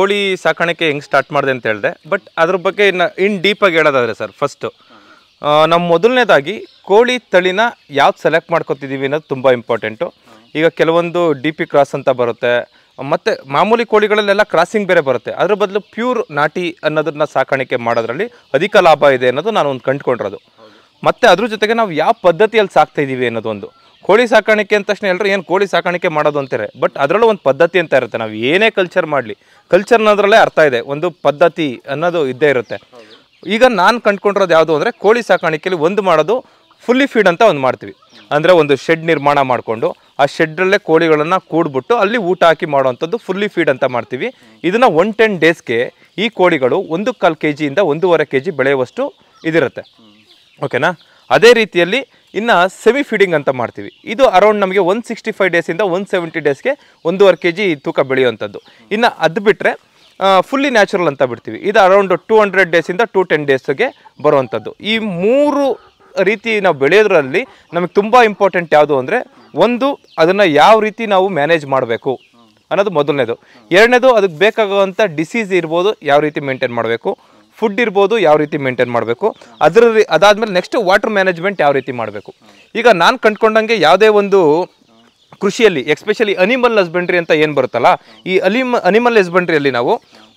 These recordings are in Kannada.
ಕೋಳಿ ಸಾಕಾಣಿಕೆ ಹೆಂಗೆ ಸ್ಟಾರ್ಟ್ ಮಾಡಿದೆ ಅಂತ ಹೇಳಿದೆ. ಬಟ್ ಅದ್ರ ಬಗ್ಗೆ ಇನ್ನು ಇನ್ ಡೀಪಾಗಿ ಹೇಳೋದಾದ್ರೆ ಸರ್ ಫಸ್ಟು ನಮ್ಮ ಮೊದಲನೇದಾಗಿ ಕೋಳಿ ತಳಿನ ಯಾವ್ದು ಸೆಲೆಕ್ಟ್ ಮಾಡ್ಕೊತಿದ್ದೀವಿ ಅನ್ನೋದು ತುಂಬ ಇಂಪಾರ್ಟೆಂಟು ಈಗ ಕೆಲವೊಂದು ಡಿ ಪಿ ಕ್ರಾಸ್ ಅಂತ ಬರುತ್ತೆ. ಮತ್ತು ಮಾಮೂಲಿ ಕೋಳಿಗಳಲ್ಲೆಲ್ಲ ಕ್ರಾಸಿಂಗ್ ಬೇರೆ ಬರುತ್ತೆ. ಅದ್ರ ಬದಲು ಪ್ಯೂರ್ ನಾಟಿ ಅನ್ನೋದನ್ನ ಸಾಕಾಣಿಕೆ ಮಾಡೋದ್ರಲ್ಲಿ ಅಧಿಕ ಲಾಭ ಇದೆ ಅನ್ನೋದು ನಾನು ಒಂದು ಕಂಡುಕೊಂಡಿರೋದು. ಮತ್ತು ಅದ್ರ ಜೊತೆಗೆ ನಾವು ಯಾವ ಪದ್ಧತಿಯಲ್ಲಿ ಸಾಕ್ತಾ ಇದ್ದೀವಿ ಅನ್ನೋದೊಂದು ಕೋಳಿ ಸಾಕಾಣಿಕೆ ಅಂದ ತಕ್ಷಣ ಎಲ್ಲರೂ ಏನು ಕೋಳಿ ಸಾಕಾಣಿಕೆ ಮಾಡೋದು ಅಂತಾರೆ? ಬಟ್ ಅದರಲ್ಲೂ ಒಂದು ಪದ್ಧತಿ ಅಂತ ಇರುತ್ತೆ. ನಾವು ಏನೇ ಕಲ್ಚರ್ ಮಾಡಲಿ. ಕಲ್ಚರ್ ಅನ್ನೋದ್ರಲ್ಲೇ ಅರ್ಥ ಇದೆ. ಒಂದು ಪದ್ಧತಿ ಅನ್ನೋದು ಇದ್ದೇ ಇರುತ್ತೆ. ಈಗ ನಾನು ಕಂಡುಕೊಂಡಿರೋದು ಯಾವುದು ಅಂದರೆ ಕೋಳಿ ಸಾಕಾಣಿಕೆಯಲ್ಲಿ ಒಂದು ಮಾಡೋದು ಫುಲ್ಲಿ ಫೀಡ್ ಅಂತ ಒಂದು ಮಾಡ್ತೀವಿ. ಅಂದರೆ ಒಂದು ಶೆಡ್ ನಿರ್ಮಾಣ ಮಾಡಿಕೊಂಡು ಆ ಶೆಡ್ಡಲ್ಲೇ ಕೋಳಿಗಳನ್ನು ಕೂಡ್ಬಿಟ್ಟು ಅಲ್ಲಿ ಊಟ ಹಾಕಿ ಮಾಡುವಂಥದ್ದು ಫುಲ್ಲಿ ಫೀಡ್ ಅಂತ ಮಾಡ್ತೀವಿ. ಇದನ್ನು ಒನ್ ಟೆನ್ ಡೇಸ್ಗೆ ಈ ಕೋಳಿಗಳು ಒಂದು ಕಾಲು ಕೆ ಜಿಯಿಂದ ಒಂದೂವರೆ ಕೆ ಜಿ ಬೆಳೆಯುವಷ್ಟು ಇದಿರುತ್ತೆ. ಓಕೆನಾ ಅದೇ ರೀತಿಯಲ್ಲಿ ಇನ್ನು ಸೆಮಿ ಫೀಡಿಂಗ್ ಅಂತ ಮಾಡ್ತೀವಿ. ಇದು ಅರೌಂಡ್ ನಮಗೆ ಒನ್ ಸಿಕ್ಸ್ಟಿ ಫೈವ್ ಡೇಸಿಂದ ಒನ್ ಸೆವೆಂಟಿ ಡೇಸ್ಗೆ ಒಂದೂವರೆ ಕೆ ಜಿ ತೂಕ ಬೆಳೆಯುವಂಥದ್ದು. ಇನ್ನು ಅದು ಬಿಟ್ಟರೆ ಫುಲ್ಲಿ ನ್ಯಾಚುರಲ್ ಅಂತ ಬಿಡ್ತೀವಿ. ಇದು ಅರೌಂಡ್ ಟೂ ಹಂಡ್ರೆಡ್ ಡೇಸಿಂದ ಟೂ ಟೆನ್ ಡೇಸ್ಗೆ ಬರುವಂಥದ್ದು. ಈ ಮೂರು ರೀತಿ ನಾವು ಬೆಳೆಯೋದ್ರಲ್ಲಿ ನಮಗೆ ತುಂಬ ಇಂಪಾರ್ಟೆಂಟ್ ಯಾವುದು ಅಂದರೆ ಒಂದು ಅದನ್ನು ಯಾವ ರೀತಿ ನಾವು ಮ್ಯಾನೇಜ್ ಮಾಡಬೇಕು ಅನ್ನೋದು ಮೊದಲನೇದು. ಎರಡನೇದು ಅದಕ್ಕೆ ಬೇಕಾಗುವಂಥ ಡಿಸೀಸ್ ಇರ್ಬೋದು, ಯಾವ ರೀತಿ ಮೇಂಟೈನ್ ಮಾಡಬೇಕು. ಫುಡ್ ಇರ್ಬೋದು ಯಾವ ರೀತಿ ಮೇಂಟೈನ್ ಮಾಡಬೇಕು. ಅದರ ಅದಾದಮೇಲೆ ನೆಕ್ಸ್ಟ್ ವಾಟರ್ ಮ್ಯಾನೇಜ್ಮೆಂಟ್ ಯಾವ ರೀತಿ ಮಾಡಬೇಕು. ಈಗ ನಾನು ಕಂಡ್ಕೊಂಡಂಗೆ ಯಾವುದೇ ಒಂದು ಕೃಷಿಯಲ್ಲಿ ಎಕ್ಸ್ಪೆಷಲಿ ಅನಿಮಲ್ ಹಸ್ಬೆಂಡ್ರಿ ಅಂತ ಏನು ಬರುತ್ತಲ್ಲ, ಈ ಅಲಿಮ್ ಅನಿಮಲ್ ಹಸ್ಬೆಂಡ್ರಿಯಲ್ಲಿ ನಾವು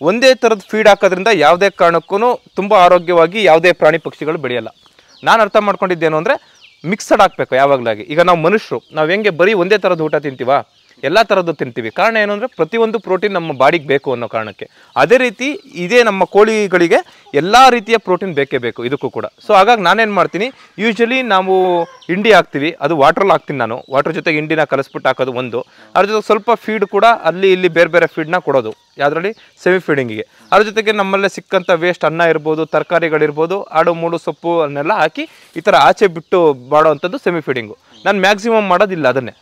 ಒಂದೇ ಥರದ ಫೀಡ್ ಹಾಕೋದ್ರಿಂದ ಯಾವುದೇ ಕಾರಣಕ್ಕೂ ತುಂಬ ಆರೋಗ್ಯವಾಗಿ ಯಾವುದೇ ಪ್ರಾಣಿ ಪಕ್ಷಿಗಳು ಬೆಳೆಯಲ್ಲ. ನಾನು ಅರ್ಥ ಮಾಡ್ಕೊಂಡಿದ್ದೇನು ಅಂದರೆ ಮಿಕ್ಸಡ್ ಹಾಕ್ಬೇಕು ಯಾವಾಗಲಾಗಿ. ಈಗ ನಾವು ಮನುಷ್ಯರು, ನಾವು ಹೆಂಗೆ ಬರೀ ಒಂದೇ ಥರದ ಊಟ ತಿಂತೀವಾ? ಎಲ್ಲ ಥರದ್ದು ತಿಂತೀವಿ. ಕಾರಣ ಏನು ಅಂದರೆ ಪ್ರತಿಯೊಂದು ಪ್ರೋಟೀನ್ ನಮ್ಮ ಬಾಡಿಗೆ ಬೇಕು ಅನ್ನೋ ಕಾರಣಕ್ಕೆ. ಅದೇ ರೀತಿ ಇದೇ ನಮ್ಮ ಕೋಳಿಗಳಿಗೆ ಎಲ್ಲ ರೀತಿಯ ಪ್ರೋಟೀನ್ ಬೇಕೇ ಬೇಕು, ಇದಕ್ಕೂ ಕೂಡ. ಸೊ ಹಾಗಾಗಿ ನಾನೇನು ಮಾಡ್ತೀನಿ ಯೂಶ್ವಲಿ ನಾವು ಹಿಂಡಿ ಹಾಕ್ತೀವಿ, ಅದು ವಾಟ್ರಲ್ಲಿ ಹಾಕ್ತೀನಿ ನಾನು. ವಾಟ್ರ್ ಜೊತೆಗೆ ಹಿಂಡಿನ ಕಲಿಸ್ಬಿಟ್ಟು ಹಾಕೋದು ಒಂದು. ಅದ್ರ ಜೊತೆಗೆ ಸ್ವಲ್ಪ ಫೀಡ್ ಕೂಡ ಅಲ್ಲಿ ಇಲ್ಲಿ ಬೇರೆ ಬೇರೆ ಫೀಡ್ನ ಕೊಡೋದು. ಯಾವುದರಲ್ಲಿ? ಸೆಮಿ ಫೀಡಿಂಗಿಗೆ ಅದ್ರ ಜೊತೆಗೆ ನಮ್ಮಲ್ಲೇ ಸಿಕ್ಕಂಥ ವೇಸ್ಟ್ ಅನ್ನ ಇರ್ಬೋದು, ತರಕಾರಿಗಳಿರ್ಬೋದು, ಆಡು, ಮೂಡು, ಸೊಪ್ಪು ಅನ್ನೆಲ್ಲ ಹಾಕಿ ಈ ಥರ ಆಚೆ ಬಿಟ್ಟು ಮಾಡೋವಂಥದ್ದು ಸೆಮಿ ಫೀಡಿಂಗು ನಾನು ಮ್ಯಾಕ್ಸಿಮಮ್ ಮಾಡೋದಿಲ್ಲ ಅದನ್ನೇ.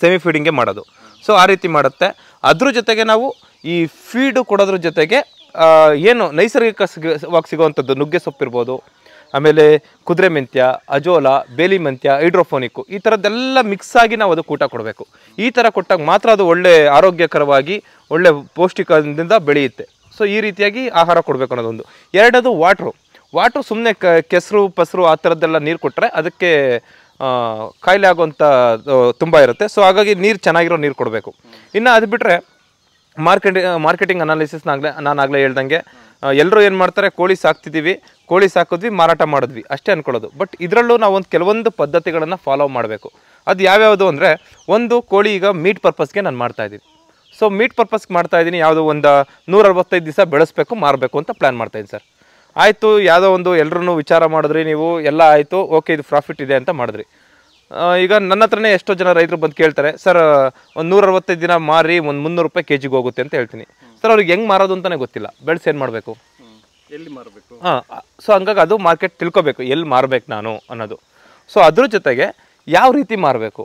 ಸೆಮಿ ಫೀಡಿಂಗೇ ಮಾಡೋದು. ಸೊ ಆ ರೀತಿ ಮಾಡುತ್ತೆ. ಅದ್ರ ಜೊತೆಗೆ ನಾವು ಈ ಫೀಡು ಕೊಡೋದ್ರ ಜೊತೆಗೆ ಏನು ನೈಸರ್ಗಿಕ ಸಿಗುವಾಗಿ ಸಿಗುವಂಥದ್ದು, ನುಗ್ಗೆ ಸೊಪ್ಪಿರ್ಬೋದು ಆಮೇಲೆ ಕುದುರೆ ಮೆಂತ್ಯ, ಅಜೋಲ, ಬೇಲಿ ಮೆಂತ್ಯ ಹೈಡ್ರೋಫೋನಿಕ್ಕು ಈ ಥರದ್ದೆಲ್ಲ ಮಿಕ್ಸ್ ಆಗಿ ನಾವು ಅದು ಊಟ ಕೊಡಬೇಕು. ಈ ಥರ ಕೊಟ್ಟಾಗ ಮಾತ್ರ ಅದು ಒಳ್ಳೆ ಆರೋಗ್ಯಕರವಾಗಿ, ಒಳ್ಳೆ ಪೌಷ್ಟಿಕದಿಂದ ಬೆಳೆಯುತ್ತೆ. ಸೊ ಈ ರೀತಿಯಾಗಿ ಆಹಾರ ಕೊಡಬೇಕು ಅನ್ನೋದೊಂದು. ಎರಡದು ವಾಟ್ರು ವಾಟ್ರು ಸುಮ್ಮನೆ ಕೆಸರು, ಪಸರು ಆ ಥರದ್ದೆಲ್ಲ ನೀರು ಕೊಟ್ಟರೆ ಅದಕ್ಕೆ ಕಾಯಿಲೆ ಆಗುವಂಥ ತುಂಬ ಇರುತ್ತೆ. ಸೊ ಹಾಗಾಗಿ ನೀರು ಚೆನ್ನಾಗಿರೋ ನೀರು ಕೊಡಬೇಕು. ಇನ್ನು ಅದು ಬಿಟ್ಟರೆ ಮಾರ್ಕೆಟಿ, ಮಾರ್ಕೆಟಿಂಗ್ ಅನಾಲಿಸಿಸ್ನಾಗಲೇ ನಾನು ಆಗಲೇ ಹೇಳ್ದಂಗೆ ಎಲ್ಲರೂ ಏನು ಮಾಡ್ತಾರೆ, ಕೋಳಿ ಸಾಕ್ತಿದ್ದೀವಿ ಕೋಳಿ ಸಾಕಿದ್ವಿ, ಮಾರಾಟ ಮಾಡಿದ್ವಿ, ಅಷ್ಟೇ ಅಂದ್ಕೊಳ್ಳೋದು ಬಟ್ ಇದರಲ್ಲೂ ನಾವು ಒಂದು ಕೆಲವೊಂದು ಪದ್ಧತಿಗಳನ್ನು ಫಾಲೋ ಮಾಡಬೇಕು. ಅದು ಯಾವ್ಯಾವುದು ಅಂದರೆ, ಒಂದು ಕೋಳಿ ಈಗ ಮೀಟ್ ಪರ್ಪಸ್ಗೆ ನಾನು ಮಾಡ್ತಾಯಿದ್ದೀನಿ ಸೊ ಮೀಟ್ ಪರ್ಪಸ್ಗೆ ಮಾಡ್ತಾಯಿದ್ದೀನಿ ಯಾವುದೋ ಒಂದು ನೂರ ಅರವತ್ತೈದು ದಿವಸ ಬೆಳೆಸಬೇಕು, ಮಾರಬೇಕು ಅಂತ ಪ್ಲ್ಯಾನ್ ಮಾಡ್ತಾಯಿದ್ದೀನಿ ಸರ್ ಆಯಿತು ಯಾವುದೋ ಒಂದು ಎಲ್ಲರೂ ವಿಚಾರ ಮಾಡಿದ್ರಿ ನೀವು ಎಲ್ಲ ಆಯಿತು ಓಕೆ ಇದು ಪ್ರಾಫಿಟ್ ಇದೆ ಅಂತ ಮಾಡಿದ್ರಿ. ಈಗ ನನ್ನ ಹತ್ರನೇ ಎಷ್ಟೋ ಜನ ರೈತರು ಬಂದು ಕೇಳ್ತಾರೆ ಸರ್ ಒಂದು ನೂರ ಅರವತ್ತೈದು ದಿನ ಮಾರಿ ಒಂದು ಮುನ್ನೂರು ರೂಪಾಯಿ ಕೆ ಜಿಗೆ ಹೋಗುತ್ತೆ ಅಂತ ಹೇಳ್ತೀನಿ. ಸರ್ ಅವ್ರಿಗೆ ಹೆಂಗೆ ಮಾರೋದು ಅಂತಲೇ ಗೊತ್ತಿಲ್ಲ ಬೆಳೆಸಿ ಏನು ಮಾಡಬೇಕು? ಎಲ್ಲಿ ಮಾರಬೇಕು? ಹಾಂ ಸೊ ಹಂಗಾಗಿ ಅದು ಮಾರ್ಕೆಟ್ ತಿಳ್ಕೊಬೇಕು ಎಲ್ಲಿ ಮಾರ್ಬೇಕು ನಾನು ಅನ್ನೋದು. ಸೊ ಅದ್ರ ಜೊತೆಗೆ ಯಾವ ರೀತಿ ಮಾರಬೇಕು?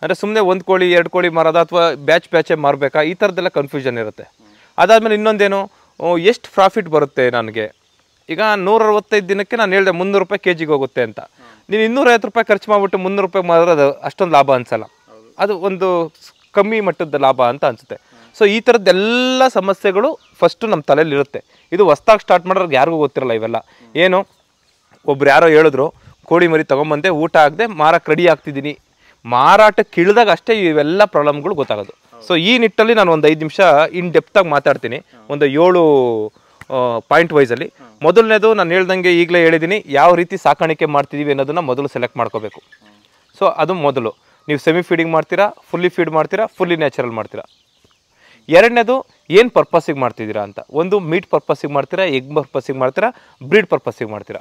ಅಂದರೆ ಸುಮ್ಮನೆ ಒಂದು ಕೋಳಿ ಎರಡು ಕೋಳಿ ಮಾರೋದ ಅಥವಾ ಬ್ಯಾಚ್ ಬ್ಯಾಚೇ ಮಾರಬೇಕಾ? ಈ ಥರದ್ದೆಲ್ಲ ಕನ್ಫ್ಯೂಷನ್ ಇರುತ್ತೆ. ಅದಾದಮೇಲೆ ಇನ್ನೊಂದೇನು ಎಷ್ಟು ಪ್ರಾಫಿಟ್ ಬರುತ್ತೆ ನನಗೆ? ಈಗ ನೂರ ಅರವತ್ತೈದು ದಿನಕ್ಕೆ ನಾನು ಹೇಳಿದೆ ಮುನ್ನೂರು ರೂಪಾಯಿ ಕೆ ಜಿಗೆ ಹೋಗುತ್ತೆ ಅಂತ. ನೀನು ಇನ್ನೂರೈವತ್ತು ರೂಪಾಯಿ ಖರ್ಚು ಮಾಡಿಬಿಟ್ಟು ಮುನ್ನೂರು ರೂಪಾಯಿ ಅದು ಅಷ್ಟೊಂದು ಲಾಭ ಅನ್ಸಲ್ಲ. ಅದು ಒಂದು ಕಮ್ಮಿ ಮಟ್ಟದ ಲಾಭ ಅಂತ ಅನಿಸುತ್ತೆ. ಸೊ ಈ ಥರದ್ದೆಲ್ಲ ಸಮಸ್ಯೆಗಳು ಫಸ್ಟು ನಮ್ಮ ತಲೆಯಲ್ಲಿ ಇರುತ್ತೆ. ಇದು ಹೊಸ್ದಾಗಿ ಸ್ಟಾರ್ಟ್ ಮಾಡೋರ್ಗೆ ಯಾರಿಗೂ ಗೊತ್ತಿರಲ್ಲ ಇವೆಲ್ಲ. ಏನು? ಒಬ್ರು ಯಾರೋ ಹೇಳಿದ್ರು, ಕೋಳಿ ಮರಿ ತೊಗೊಂಬಂದೆ ಊಟ ಆಗದೆ ಮಾರಕ್ಕೆ ರೆಡಿ ಆಗ್ತಿದ್ದೀನಿ. ಮಾರಾಟಕ್ಕೆ ಇಳಿದಾಗ ಅಷ್ಟೇ ಇವೆಲ್ಲ ಪ್ರಾಬ್ಲಮ್ಗಳು ಗೊತ್ತಾಗೋದು. ಸೊ ಈ ನಿಟ್ಟಲ್ಲಿ ನಾನು ಒಂದು ಐದು ನಿಮಿಷ ಇನ್ ಡೆಪ್ತಾಗಿ ಮಾತಾಡ್ತೀನಿ. ಒಂದು ಏಳು ಪಾಯಿಂಟ್ ವೈಸಲ್ಲಿ ಮೊದಲನೇದು ನಾನು ಹೇಳ್ದಂಗೆ ಈಗಲೇ ಹೇಳಿದ್ದೀನಿ ಯಾವ ರೀತಿ ಸಾಕಾಣಿಕೆ ಮಾಡ್ತಿದ್ದೀವಿ ಅನ್ನೋದನ್ನ ಮೊದಲು ಸೆಲೆಕ್ಟ್ ಮಾಡ್ಕೋಬೇಕು. ಸೊ ಅದು ಮೊದಲು. ನೀವು ಸೆಮಿ ಫೀಡಿಂಗ್ ಮಾಡ್ತೀರಾ ಫುಲ್ಲಿ ಫೀಡ್ ಮಾಡ್ತೀರಾ ಫುಲ್ಲಿ ನ್ಯಾಚುರಲ್ ಮಾಡ್ತೀರಾ? ಎರಡನೇದು, ಏನು ಪರ್ಪಸ್ಸಿಗೆ ಮಾಡ್ತಿದ್ದೀರಾ ಅಂತ. ಒಂದು ಮೀಟ್ ಪರ್ಪಸ್ಸಿಗೆ ಮಾಡ್ತೀರಾ ಎಗ್ ಪರ್ಪಸ್ಸಿಗೆ ಮಾಡ್ತೀರಾ ಬ್ರೀಡ್ ಪರ್ಪಸ್ಸಿಗೆ ಮಾಡ್ತೀರಾ?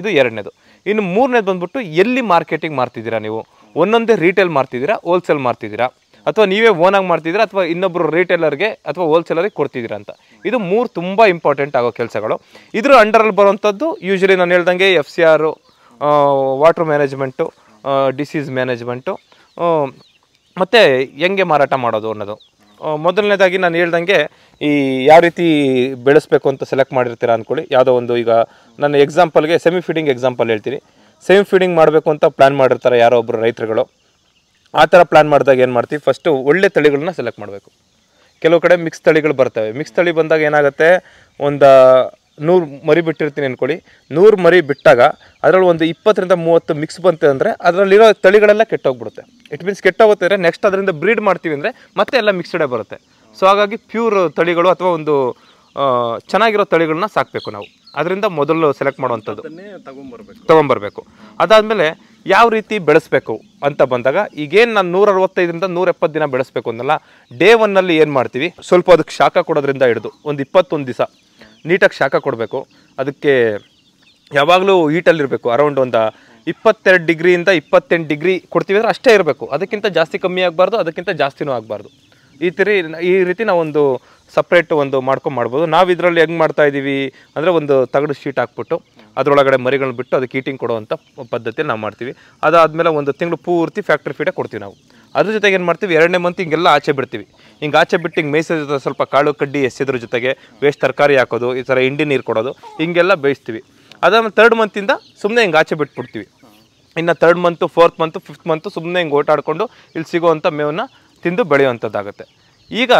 ಇದು ಎರಡನೇದು. ಇನ್ನು ಮೂರನೇದು ಬಂದ್ಬಿಟ್ಟು ಎಲ್ಲಿ ಮಾರ್ಕೆಟಿಂಗ್ ಮಾಡ್ತಿದ್ದೀರಾ ನೀವು? ಒಂದೊಂದೇ ರೀಟೇಲ್ ಮಾಡ್ತಿದ್ದೀರಾ ಹೋಲ್ಸೇಲ್ ಮಾಡ್ತಿದ್ದೀರಾ? ಅಥವಾ ನೀವೇ ಓನಾಗಿ ಮಾಡ್ತಿದ್ದೀರಾ ಅಥವಾ ಇನ್ನೊಬ್ಬರು ರೀಟೇಲರ್ಗೆ ಅಥವಾ ಹೋಲ್ಸೇಲರ್ಗೆ ಕೊಡ್ತಿದ್ದೀರಾ ಅಂತ. ಇದು ಮೂರು ತುಂಬ ಇಂಪಾರ್ಟೆಂಟ್ ಆಗೋ ಕೆಲಸಗಳು. ಇದ್ರ ಅಂಡರಲ್ಲಿ ಬರುವಂಥದ್ದು ಯೂಶ್ವಲಿ ನಾನು ಹೇಳ್ದಂಗೆ F C R water management disease management ಮತ್ತು ಹೆಂಗೆ ಮಾರಾಟ ಮಾಡೋದು ಅನ್ನೋದು. ಮೊದಲನೇದಾಗಿ ನಾನು ಹೇಳ್ದಂಗೆ ಈ ಯಾವ ರೀತಿ ಬೆಳೆಸ್ಬೇಕು ಅಂತ ಸೆಲೆಕ್ಟ್ ಮಾಡಿರ್ತೀರಾ ಅಂದ್ಕೊಳ್ಳಿ ಯಾವುದೋ ಒಂದು ಈಗ ನನ್ನ ಎಕ್ಸಾಂಪಲ್ಗೆ ಸೆಮಿ ಫೀಡಿಂಗ್ ಎಕ್ಸಾಂಪಲ್ ಹೇಳ್ತೀನಿ. ಸೆಮಿ ಫೀಡಿಂಗ್ ಮಾಡಬೇಕು ಅಂತ ಪ್ಲ್ಯಾನ್ ಮಾಡಿರ್ತಾರೆ ಯಾರೋ ಒಬ್ಬರು ರೈತರುಗಳು. ಆ ಥರ ಪ್ಲ್ಯಾನ್ ಮಾಡಿದಾಗ ಏನು ಮಾಡ್ತೀವಿ? ಫಸ್ಟು ಒಳ್ಳೆ ತಳಿಗಳನ್ನ ಸೆಲೆಕ್ಟ್ ಮಾಡಬೇಕು. ಕೆಲವು ಕಡೆ ಮಿಕ್ಸ್ ತಳಿಗಳು ಬರ್ತವೆ. ಮಿಕ್ಸ್ ತಳಿ ಬಂದಾಗ ಏನಾಗುತ್ತೆ? ಒಂದು ನೂರು ಮರಿ ಬಿಟ್ಟಿರ್ತೀನಿ ಅಂದ್ಕೊಳ್ಳಿ ನೂರು ಮರಿ ಬಿಟ್ಟಾಗ ಅದರಲ್ಲಿ ಒಂದು ಇಪ್ಪತ್ತರಿಂದ ಮೂವತ್ತು ಮಿಕ್ಸ್ ಬಂತು ಅಂದರೆ ಅದರಲ್ಲಿರೋ ತಳಿಗಳೆಲ್ಲ ಕೆಟ್ಟೋಗ್ಬಿಡುತ್ತೆ. ಇಟ್ ಮೀನ್ಸ್ ಕೆಟ್ಟೋಗುತ್ತೆ ಅಂದರೆ ನೆಕ್ಸ್ಟ್ ಅದರಿಂದ ಬ್ರೀಡ್ ಮಾಡ್ತೀವಿ ಅಂದರೆ ಮತ್ತೆ ಎಲ್ಲ ಮಿಕ್ಸ್ಡೇ ಬರುತ್ತೆ. ಸೊ ಹಾಗಾಗಿ ಪ್ಯೂರ್ ತಳಿಗಳು ಅಥವಾ ಒಂದು ಚೆನ್ನಾಗಿರೋ ತಳಿಗಳನ್ನ ಸಾಕಬೇಕು ನಾವು. ಅದರಿಂದ ಮೊದಲು ಸೆಲೆಕ್ಟ್ ಮಾಡುವಂಥದ್ದು. ತಗೊಂಬರ್ಬೇಕು. ತೊಗೊಂಬರ್ಬೇಕು. ಅದಾದಮೇಲೆ ಯಾವ ರೀತಿ ಬೆಳೆಸ್ಬೇಕು ಅಂತ ಬಂದಾಗ ಈಗೇನು ನಾನು ನೂರ ಅರವತ್ತೈದರಿಂದ ನೂರ ಎಪ್ಪತ್ತು ದಿನ ಬೆಳೆಸ್ಬೇಕು ಅಂದಲ್ಲ ಡೇ ಒನ್ನಲ್ಲಿ ಏನು ಮಾಡ್ತೀವಿ? ಸ್ವಲ್ಪ ಅದಕ್ಕೆ ಶಾಖ ಕೊಡೋದ್ರಿಂದ ಹಿಡಿದು ಒಂದು ಇಪ್ಪತ್ತೊಂದು ದಿವಸ ನೀಟಾಗಿ ಶಾಖ ಕೊಡಬೇಕು. ಅದಕ್ಕೆ ಯಾವಾಗಲೂ ಹೀಟಲ್ಲಿರಬೇಕು ಅರೌಂಡ್ ಒಂದು ಇಪ್ಪತ್ತೆರಡು ಡಿಗ್ರಿಯಿಂದ ಇಪ್ಪತ್ತೆಂಟು ಡಿಗ್ರಿ ಕೊಡ್ತೀವಿ ಅಂದರೆ ಅಷ್ಟೇ ಇರಬೇಕು. ಅದಕ್ಕಿಂತ ಜಾಸ್ತಿ ಕಮ್ಮಿ ಆಗಬಾರ್ದು ಅದಕ್ಕಿಂತ ಜಾಸ್ತಿನೂ ಆಗಬಾರ್ದು. ಈ ತಿರಿ ಈ ರೀತಿ ನಾವೊಂದು ಸಪ್ರೇಟ್ ಒಂದು ಮಾಡ್ಕೊಂಡು ಮಾಡ್ಬೋದು. ನಾವು ಇದರಲ್ಲಿ ಹೆಂಗೆ ಮಾಡ್ತಾ ಇದ್ದೀವಿ ಅಂದರೆ ಒಂದು ತಗಡು ಶೀಟ್ ಹಾಕ್ಬಿಟ್ಟು ಅದರೊಳಗಡೆ ಮರಿಗಳನ್ನ ಬಿಟ್ಟು ಅದಕ್ಕೆ ಈಟಿಂಗ್ ಕೊಡುವಂಥ ಪದ್ಧತಿ ನಾವು ಮಾಡ್ತೀವಿ. ಅದಾದಮೇಲೆ ಒಂದು ತಿಂಗಳು ಪೂರ್ತಿ ಫ್ಯಾಕ್ಟ್ರಿ ಫೀಡೇ ಕೊಡ್ತೀವಿ ನಾವು. ಅದ್ರ ಜೊತೆಗೆ ಏನು ಮಾಡ್ತೀವಿ? ಎರಡನೇ ಮಂತ್ ಹಿಂಗೆಲ್ಲ ಆಚೆ ಬಿಡ್ತೀವಿ. ಹಿಂಗೆ ಆಚೆ ಬಿಟ್ಟು ಹಿಂಗೆ ಜೊತೆ ಸ್ವಲ್ಪ ಕಾಳು ಕಡ್ಡಿ ಎಸೆದ್ರ ಜೊತೆಗೆ ವೇಸ್ಟ್ ತರಕಾರಿ ಹಾಕೋದು, ಈ ಥರ ಹಿಂಡಿ ನೀರು ಕೊಡೋದು, ಹಿಂಗೆಲ್ಲ ಬೇಯಿಸ್ತೀವಿ. ಅದಾದ್ಮೇಲೆ ತರ್ಡ್ ಮಂತಿಂದ ಸುಮ್ಮನೆ ಹಿಂಗೆ ಆಚೆ ಬಿಟ್ಬಿಡ್ತೀವಿ. ಇನ್ನು third month fourth month fifth month ಸುಮ್ಮನೆ ಹಿಂಗೆ ಓಟಾಡಿಕೊಂಡು ಇಲ್ಲಿ ಸಿಗೋವಂಥ ಮೇವನ್ನು ತಿಂದು ಬೆಳೆಯುವಂಥದ್ದಾಗುತ್ತೆ ಈಗ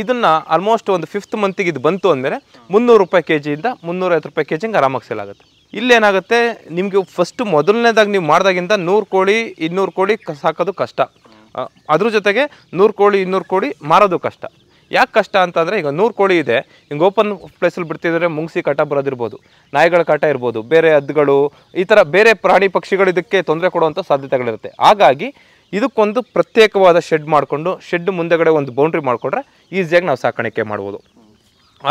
ಇದನ್ನು ಆಲ್ಮೋಸ್ಟ್ ಒಂದು ಫಿಫ್ತ್ ಮಂತಿಗೆ ಇದು ಬಂತು ಅಂದರೆ ಮುನ್ನೂರು ರೂಪಾಯಿ ಕೆ ಜಿಯಿಂದ ಮುನ್ನೂರೈವತ್ತು ರೂಪಾಯಿ ಕೆ ಜಿಂಗೆ ಆರಾಮಾಗಿ ಸೇಲ್ ಆಗುತ್ತೆ. ಇಲ್ಲೇನಾಗುತ್ತೆ ನಿಮಗೆ ಫಸ್ಟ್ ಮೊದಲನೇದಾಗಿ ನೀವು ಮಾಡಿದಾಗಿಂದ ನೂರು ಕೋಳಿ, ಇನ್ನೂರು ಕೋಳಿ ಸಾಕೋದು ಕಷ್ಟ. ಅದ್ರ ಜೊತೆಗೆ ನೂರು ಕೋಳಿ, ಇನ್ನೂರು ಕೋಳಿ ಮಾರೋದು ಕಷ್ಟ. ಯಾಕೆ ಕಷ್ಟ ಅಂತಂದರೆ ಈಗ ನೂರು ಕೋಳಿ ಇದೆ, ಹಿಂಗೆ ಓಪನ್ ಪ್ಲೇಸಲ್ಲಿ ಬಿಡ್ತಿದ್ರೆ ಮುಂಗ್ಸಿ ಕಾಟ ಬರೋದಿರ್ಬೋದು, ನಾಯಿಗಳ ಕಾಟ ಇರ್ಬೋದು, ಬೇರೆ ಹದ್ದುಗಳು ಈ ಥರ ಬೇರೆ ಪ್ರಾಣಿ ಪಕ್ಷಿಗಳು ಇದಕ್ಕೆ ತೊಂದರೆ ಕೊಡುವಂಥ ಸಾಧ್ಯತೆಗಳಿರುತ್ತೆ. ಹಾಗಾಗಿ ಇದಕ್ಕೊಂದು ಪ್ರತ್ಯೇಕವಾದ ಶೆಡ್ ಮಾಡಿಕೊಂಡು ಶೆಡ್ ಮುಂದೆಗಡೆ ಒಂದು ಬೌಂಡ್ರಿ ಮಾಡಿಕೊಂಡ್ರೆ ಈಸಿಯಾಗಿ ನಾವು ಸಾಕಾಣಿಕೆ ಮಾಡ್ಬೋದು.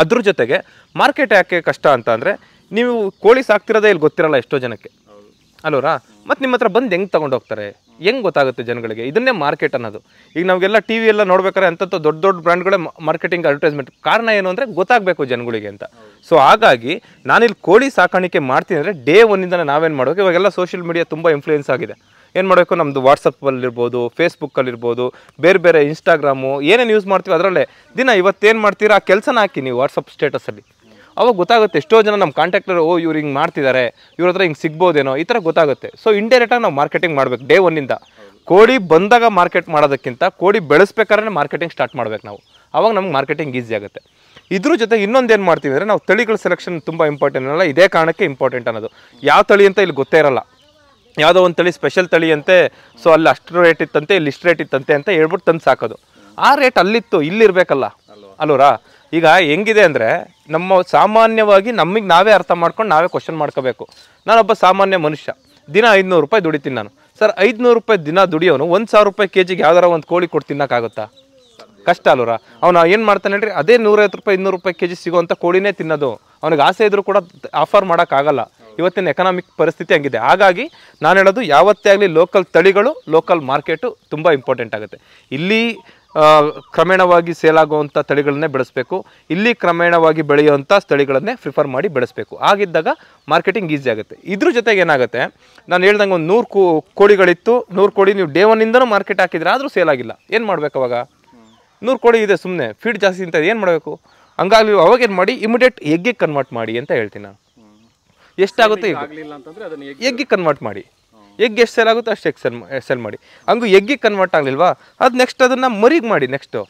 ಅದ್ರ ಜೊತೆಗೆ ಮಾರ್ಕೆಟ್ ಯಾಕೆ ಕಷ್ಟ ಅಂತ ಅಂದರೆ, ನೀವು ಕೋಳಿ ಸಾಕ್ತಿರೋದೇ ಇಲ್ಲಿ ಗೊತ್ತಿರಲ್ಲ ಎಷ್ಟೋ ಜನಕ್ಕೆ. ಅಲ್ವರಾ ಮತ್ತು ನಿಮ್ಮ ಹತ್ರ ಬಂದು ಹೆಂಗೆ ತೊಗೊಂಡೋಗ್ತಾರೆ ಹೆಂಗೆ ಗೊತ್ತಾಗುತ್ತೆ ಜನಗಳಿಗೆ? ಇದನ್ನೇ ಮಾರ್ಕೆಟ್ ಅನ್ನೋದು. ಈಗ ನಾವೆಲ್ಲ ಟಿ ವಿ ಎಲ್ಲ ನೋಡ್ಬೇಕಾದ್ರೆ ಅಂಥದ್ದು ದೊಡ್ಡ ದೊಡ್ಡ ಬ್ರ್ಯಾಂಡ್ಗಳೇ ಮಾರ್ಕೆಟಿಂಗ್ ಅಡ್ವರ್ಟೈಸ್ಮೆಂಟ್ ಕಾರಣ ಏನು ಅಂದರೆ ಗೊತ್ತಾಗಬೇಕು ಜನಗಳಿಗೆ ಅಂತ. ಸೊ ಹಾಗಾಗಿ ನಾನಿಲ್ಲಿ ಕೋಳಿ ಸಾಕಾಣಿಕೆ ಮಾಡ್ತೀನಿ ಅಂದರೆ ಡೇ ಒನ್ನಿಂದ ನಾವೇನು ಮಾಡಬೇಕು ಇವಾಗೆಲ್ಲ ಸೋಷಿಯಲ್ ಮೀಡಿಯಾ ತುಂಬ ಇನ್ಫ್ಲೂಯೆನ್ಸ್ ಆಗಿದೆ. ಏನು ಮಾಡಬೇಕು? ನಮ್ಮದು ವಾಟ್ಸಪ್ಪಲ್ಲಿರ್ಬೋದು ಫೇಸ್ಬುಕ್ಕಲ್ಲಿರ್ಬೋದು ಬೇರೆ ಬೇರೆ ಇನ್ಸ್ಟಾಗ್ರಾಮು ಏನೇನು ಯೂಸ್ ಮಾಡ್ತೀವಿ ಅದರಲ್ಲೇ ದಿನ ಇವತ್ತೇನು ಮಾಡ್ತೀರಾ? ಆ ಕೆಲಸನ ಹಾಕಿ ನೀವು ವಾಟ್ಸಪ್ ಸ್ಟೇಟಸಲ್ಲಿ ಅವಾಗ ಗೊತ್ತಾಗುತ್ತೆ ಎಷ್ಟೋ ಜನ ನಮ್ಮ ಕಾಂಟ್ಯಾಕ್ಟರ್ ಓ ಇವ್ರು ಹಿಂಗೆ ಮಾಡ್ತಿದ್ದಾರೆ ಇವ್ರ ಹತ್ರ ಹಿಂಗೆ ಸಿಗ್ಬೋದೇನೋ, ಈ ಥರ ಗೊತ್ತಾಗುತ್ತೆ. ಸೊ ಇಂಡೈರೆಕ್ಟಾಗಿ ನಾವು ಮಾರ್ಕೆಟಿಂಗ್ ಮಾಡಬೇಕು ಡೇ ಒನ್ನಿಂದ ಕೋಡಿ ಬಂದಾಗ ಮಾರ್ಕೆಟ್ ಮಾಡೋದಕ್ಕಿಂತ ಕೋಡಿ ಬೆಳೆಸ್ಬೇಕಾದ್ರೆ ಮಾರ್ಕೆಟಿಂಗ್ ಸ್ಟಾರ್ಟ್ ಮಾಡ್ಬೇಕು ನಾವು. ಅವಾಗ ನಮ್ಗೆ ಮಾರ್ಕೆಟಿಂಗ್ ಈಸಿ ಆಗುತ್ತೆ. ಇದ್ರ ಜೊತೆ ಇನ್ನೊಂದು ಏನು ಮಾಡ್ತೀವಿ ಅಂದರೆ ನಾವು ತಳಿಗಳ ಸೆಲೆಕ್ಷನ್ ತುಂಬ ಇಂಪಾರ್ಟೆಂಟ್ ಅಲ್ಲ, ಇದೇ ಕಾರಣಕ್ಕೆ ಇಂಪಾರ್ಟೆಂಟ್ ಅನ್ನೋದು. ಯಾವ ತಳಿ ಅಂತ ಇಲ್ಲಿ ಗೊತ್ತೇ ಇರಲ್ಲ. ಯಾವುದೋ ಒಂದು ತಳಿ ಸ್ಪೆಷಲ್ ತಳಿ ಅಂತೆ ಸೊ ಅಲ್ಲಿ ಅಷ್ಟು ರೇಟ್ ಇತ್ತಂತೆ, ಇಲ್ಲಿ ಇಷ್ಟು ರೇಟ್ ಇತ್ತಂತೆ ಅಂತ ಹೇಳ್ಬಿಟ್ಟು ತಂದು ಸಾಕೋದು. ಆ ರೇಟ್ ಅಲ್ಲಿತ್ತು ಇಲ್ಲಿರ್ಬೇಕಲ್ಲ ಅಲ್ವರಾ ಈಗ ಹೆಂಗಿದೆ ಅಂದರೆ, ನಮ್ಮ ಸಾಮಾನ್ಯವಾಗಿ ನಮಗೆ ನಾವೇ ಅರ್ಥ ಮಾಡ್ಕೊಂಡು ನಾವೇ ಕ್ವಶನ್ ಮಾಡ್ಕೋಬೇಕು. ನಾನೊಬ್ಬ ಸಾಮಾನ್ಯ ಮನುಷ್ಯ. ದಿನ ಐದುನೂರು ರೂಪಾಯಿ ದುಡಿತೀನಿ ನಾನು. ಸರ್, ಐದುನೂರು ರೂಪಾಯಿ ದಿನ ದುಡಿಯೋನು ಒಂದು ಸಾವಿರ ರೂಪಾಯಿ ಕೆ ಜಿಗೆ ಯಾವ್ದಾರ ಒಂದು ಕೋಳಿ ಕೊಟ್ಟು ತಿನ್ನೋಕ್ಕಾಗುತ್ತಾ? ಕಷ್ಟ ಅಲ್ವರ ಅವನು ಏನು ಮಾಡ್ತಾನೆ ಹೇಳ್ರಿ, ಅದೇ ನೂರೈವತ್ತು ರೂಪಾಯಿ, ಇನ್ನೂರು ರೂಪಾಯಿ ಕೆ ಜಿ ಸಿಗೋವಂಥ ಕೋಳಿನೇ ತಿನ್ನೋದು. ಅವನಿಗೆ ಆಸೆ ಇದ್ರೂ ಕೂಡ ಆಫರ್ ಮಾಡೋಕ್ಕಾಗಲ್ಲ. ಇವತ್ತಿನ ಎಕನಾಮಿಕ್ ಪರಿಸ್ಥಿತಿ ಹಂಗಿದೆ. ಹಾಗಾಗಿ ನಾನು ಹೇಳೋದು ಯಾವತ್ತೇ ಆಗಲಿ ಲೋಕಲ್ ತಳಿಗಳು ಲೋಕಲ್ ಮಾರ್ಕೆಟು ತುಂಬ ಇಂಪಾರ್ಟೆಂಟ್ ಆಗುತ್ತೆ. ಇಲ್ಲಿ ಕ್ರಮೇಣವಾಗಿ ಸೇಲ್ ಆಗುವಂಥ ತಳಿಗಳನ್ನೇ ಬೆಳೆಸಬೇಕು. ಇಲ್ಲಿ ಕ್ರಮೇಣವಾಗಿ ಬೆಳೆಯುವಂಥ ತಳಿಗಳನ್ನೇ ಪ್ರಿಫರ್ ಮಾಡಿ ಬೆಳೆಸಬೇಕು. ಆಗಿದ್ದಾಗ ಮಾರ್ಕೆಟಿಂಗ್ ಈಸಿ ಆಗುತ್ತೆ. ಇದ್ರ ಜೊತೆಗೆ ಏನಾಗುತ್ತೆ, ನಾನು ಹೇಳ್ದಂಗೆ ಒಂದು ನೂರು ಕೋ ಕೋಳಿಗಳಿತ್ತು ನೂರು ಕೋಳಿ ನೀವು ಡೇ ಒನ್ನಿಂದನೂ ಮಾರ್ಕೆಟ್ ಹಾಕಿದ್ರೆ ಆದರೂ ಸೇಲ್ ಆಗಿಲ್ಲ. ಏನು ಮಾಡಬೇಕು ಅವಾಗ? ನೂರು ಕೋಳಿ ಇದೆ ಸುಮ್ಮನೆ ಫೀಡ್ ಜಾಸ್ತಿ ಅಂತ ಏನು ಮಾಡಬೇಕು? ಹಂಗಾಗಿ ಅವಾಗ ಏನು ಮಾಡಿ ಇಮಿಡಿಯೇಟ್ ಎಗ್ಗೆ ಕನ್ವರ್ಟ್ ಮಾಡಿ ಅಂತ ಹೇಳ್ತೀನಿ ನಾನು. ಎಷ್ಟಾಗುತ್ತೆ ಹೇಗೆ? ಕನ್ವರ್ಟ್ ಮಾಡಿ. ಎಗ್ ಎಷ್ಟು ಸೆಲ್ ಆಗುತ್ತೋ ಅಷ್ಟು ಎಗ್ ಸೆಲ್ ಸೆಲ್ ಮಾಡಿ. ಹಂಗೂ ಎಗ್ಗಿಗೆ ಕನ್ವರ್ಟ್ ಆಗಲಿಲ್ವಾ? ಅದು ನೆಕ್ಸ್ಟ್ ಅದನ್ನು ಮರಿಗೆ ಮಾಡಿ ನೆಕ್ಸ್ಟು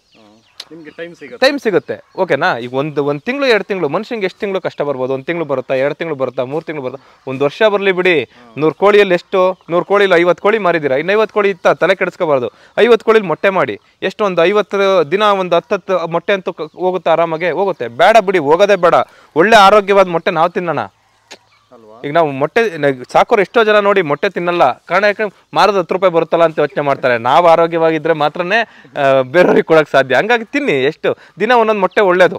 ಟೈಮ್ ಸಿಗುತ್ತೆ. ಓಕೆನಾ ಈಗ ಒಂದು ಒಂದು ತಿಂಗಳು ಎರಡು ತಿಂಗಳು ಮನುಷ್ಯಂಗೆ ಎಷ್ಟು ತಿಂಗಳು ಕಷ್ಟ ಬರ್ಬೋದು? ಒಂದು ತಿಂಗಳು ಬರುತ್ತಾ ಎರಡು ತಿಂಗಳು ಬರುತ್ತಾ ಮೂರು ತಿಂಗಳು ಬರುತ್ತಾ? ಒಂದು ವರ್ಷ ಬರಲಿ ಬಿಡಿ. ನೂರು ಕೋಳಿಯಲ್ಲಿ ಎಷ್ಟು? ನೂರು ಕೋಳಿಲಿ ಐವತ್ತು ಕೋಳಿ ಮಾರಿದ್ದೀರಾ ಇನ್ನು ಐವತ್ತು ಕೋಳಿ ಇತ್ತ? ತಲೆ ಕೆಡಿಸ್ಕೋಬಾರ್ದು. ಐವತ್ತು ಕೋಳಿಲಿ ಮೊಟ್ಟೆ ಮಾಡಿ. ಎಷ್ಟು ಒಂದು ಐವತ್ತು ದಿನ ಒಂದು ಹತ್ತತ್ತು ಮೊಟ್ಟೆ ಅಂತೂ ಹೋಗುತ್ತೆ ಆರಾಮಾಗೆ? ಹೋಗುತ್ತೆ. ಬೇಡ ಬಿಡಿ ಹೋಗೋದೇ ಬೇಡ. ಒಳ್ಳೆ ಆರೋಗ್ಯವಾದ ಮೊಟ್ಟೆ ನಾವು ತಿನ್ನೋಣ. ಈಗ ನಾವು ಮೊಟ್ಟೆ ಸಾಕೋರು ಎಷ್ಟೋ ಜನ ನೋಡಿ ಮೊಟ್ಟೆ ತಿನ್ನಲ್ಲ. ಕಾರಣ ಯಾಕಂದ್ರೆ ಮಾರದ ಹತ್ತು ರೂಪಾಯಿ ಬರುತ್ತಲ್ಲ ಅಂತ ಯೋಚನೆ ಮಾಡ್ತಾರೆ. ನಾವು ಆರೋಗ್ಯವಾಗಿದ್ದರೆ ಮಾತ್ರನೇ ಬೇರೆಯವ್ರಿಗೆ ಕೊಡೋಕೆ ಸಾಧ್ಯ. ಹಂಗಾಗಿ ತಿನ್ನಿ, ಎಷ್ಟು? ದಿನ ಒಂದೊಂದು ಮೊಟ್ಟೆ ಒಳ್ಳೇದು.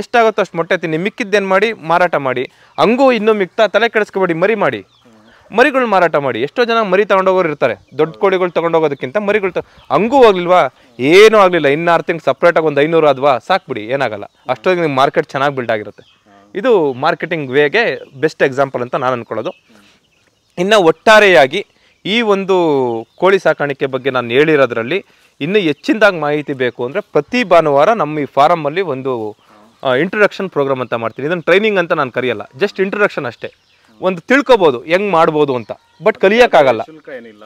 ಎಷ್ಟಾಗುತ್ತೋ ಅಷ್ಟು ಮೊಟ್ಟೆ ತಿನ್ನಿ. ಮಿಕ್ಕಿದ್ದೇನು ಮಾಡಿ? ಮಾರಾಟ ಮಾಡಿ. ಹಂಗೂ ಇನ್ನೂ ಮಿಕ್ತಾ, ತಲೆ ಕೆಡಿಸ್ಕೊಬೇಡಿ, ಮರಿ ಮಾಡಿ. ಮರಿಗಳು ಮಾರಾಟ ಮಾಡಿ. ಎಷ್ಟೋ ಜನ ಮರಿ ತಗೊಂಡೋಗೋರು ಇರ್ತಾರೆ. ದೊಡ್ಡ ಕೋಳಿಗಳು ತೊಗೊಂಡೋಗೋದಕ್ಕಿಂತ ಮರಿಗಳು ಹಂಗೂ ಹೋಗ್ಲಿಲ್ವಾ? ಏನೂ ಆಗಲಿಲ್ಲ. ಇನ್ನಾರು ಆರು ತಿಂಗಳು ಸಪ್ರೇಟಾಗಿ ಒಂದು ಐನೂರು ಆದ್ವಾ? ಸಾಕ್ಬಿಡಿ, ಏನಾಗಲ್ಲ. ಅಷ್ಟೊಂದು ನಿಮ್ಗೆ ಮಾರ್ಕೆಟ್ ಚೆನ್ನಾಗಿ ಬಿಲ್ಡ್ ಆಗಿರುತ್ತೆ. ಇದು ಮಾರ್ಕೆಟಿಂಗ್ ವೇಗೆ ಬೆಸ್ಟ್ ಎಕ್ಸಾಂಪಲ್ ಅಂತ ನಾನು ಅಂದ್ಕೊಳ್ಳೋದು ಇನ್ನು ಒಟ್ಟಾರೆಯಾಗಿ ಈ ಒಂದು ಕೋಳಿ ಸಾಕಾಣಿಕೆ ಬಗ್ಗೆ ನಾನು ಹೇಳಿರೋದ್ರಲ್ಲಿ ಇನ್ನೂ ಹೆಚ್ಚಿನದಾಗಿ ಮಾಹಿತಿ ಬೇಕು ಅಂದರೆ ಪ್ರತಿ ಭಾನುವಾರ ನಮ್ಮ ಈ ಫಾರಮಲ್ಲಿ ಒಂದು ಇಂಟ್ರೊಡಕ್ಷನ್ ಪ್ರೋಗ್ರಾಮ್ ಅಂತ ಮಾಡ್ತೀನಿ. ಇದನ್ನು ಟ್ರೈನಿಂಗ್ ಅಂತ ನಾನು ಕರೆಯಲ್ಲ. ಜಸ್ಟ್ ಇಂಟ್ರೊಡಕ್ಷನ್ ಅಷ್ಟೇ. ಒಂದು ತಿಳ್ಕೊಬೋದು ಹೆಂಗೆ ಮಾಡ್ಬೋದು ಅಂತ. ಬಟ್ ಕಲಿಯೋಕ್ಕಾಗಲ್ಲ. ಶುಲ್ಕ ಏನಿಲ್ಲ.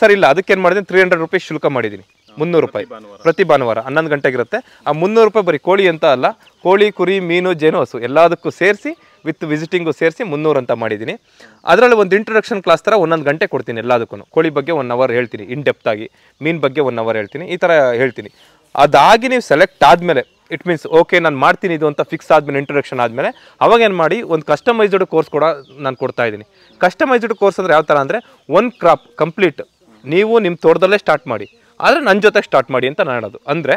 ಸರ್ ಇಲ್ಲ. ಅದಕ್ಕೆ ಏನು ಮಾಡಿದ್ದೀನಿ ತ್ರೀ ಹಂಡ್ರೆಡ್ ರುಪೀಸ್ ಶುಲ್ಕ ಮಾಡಿದ್ದೀನಿ. ಮುನ್ನೂರು ರೂಪಾಯಿ. ಪ್ರತಿ ಭಾನುವಾರ. ಹನ್ನೊಂದು ಗಂಟೆಗಿರುತ್ತೆ. ಆ ಮುನ್ನೂರು ರೂಪಾಯಿ ಬರೀ ಕೋಳಿ ಅಂತ ಅಲ್ಲ ಕೋಳಿ ಕುರಿ ಮೀನು ಜೇನು ಹಸು ಎಲ್ಲದಕ್ಕೂ ಸೇರಿಸಿ ವಿತ್ ವಿಸಿಟಿಂಗು ಸೇರಿಸಿ ಮುನ್ನೂರು ಅಂತ ಮಾಡಿದ್ದೀನಿ. ಅದರಲ್ಲಿ ಒಂದು ಇಂಟ್ರೊಡಕ್ಷನ್ ಕ್ಲಾಸ್ ಥರ ಒಂದೊಂದು ಗಂಟೆ ಕೊಡ್ತೀನಿ ಎಲ್ಲದಕ್ಕೂ ಕೋಳಿ ಬಗ್ಗೆ ಒನ್ ಅವರ್ ಹೇಳ್ತೀನಿ ಇನ್ ಡೆಪ್ತ್ ಆಗಿ. ಮೀನು ಬಗ್ಗೆ ಒನ್ ಅವರ್ ಹೇಳ್ತೀನಿ ಈ ಥರ ಹೇಳ್ತೀನಿ. ಅದಾಗಿ ನೀವು ಸೆಲೆಕ್ಟ್ ಆದಮೇಲೆ ಇಟ್ ಮೀನ್ಸ್ ಓಕೆ ನಾನು ಮಾಡ್ತೀನಿ ಇದು ಅಂತ ಫಿಕ್ಸ್ ಆದಮೇಲೆ ಇಂಟ್ರೊಡಕ್ಷನ್ ಆದಮೇಲೆ ಅವಾಗ ಏನು ಮಾಡಿ ಒಂದು ಕಸ್ಟಮೈಸ್ಡ್ ಕೋರ್ಸ್ ಕೂಡ ನಾನು ಕೊಡ್ತಾ ಇದ್ದೀನಿ. ಕಸ್ಟಮೈಸ್ಡ್ ಕೋರ್ಸ್ ಅಂದರೆ ಯಾವ ಥರ ಅಂದರೆ ಒನ್ ಕ್ರಾಪ್ ಕಂಪ್ಲೀಟ್ ನೀವು ನಿಮ್ಮ ತೋಟದಲ್ಲೇ ಸ್ಟಾರ್ಟ್ ಮಾಡಿ. ಆದರೆ ನನ್ನ ಜೊತೆ ಸ್ಟಾರ್ಟ್ ಮಾಡಿ ಅಂತ ನಾನು ಹೇಳೋದು. ಅಂದರೆ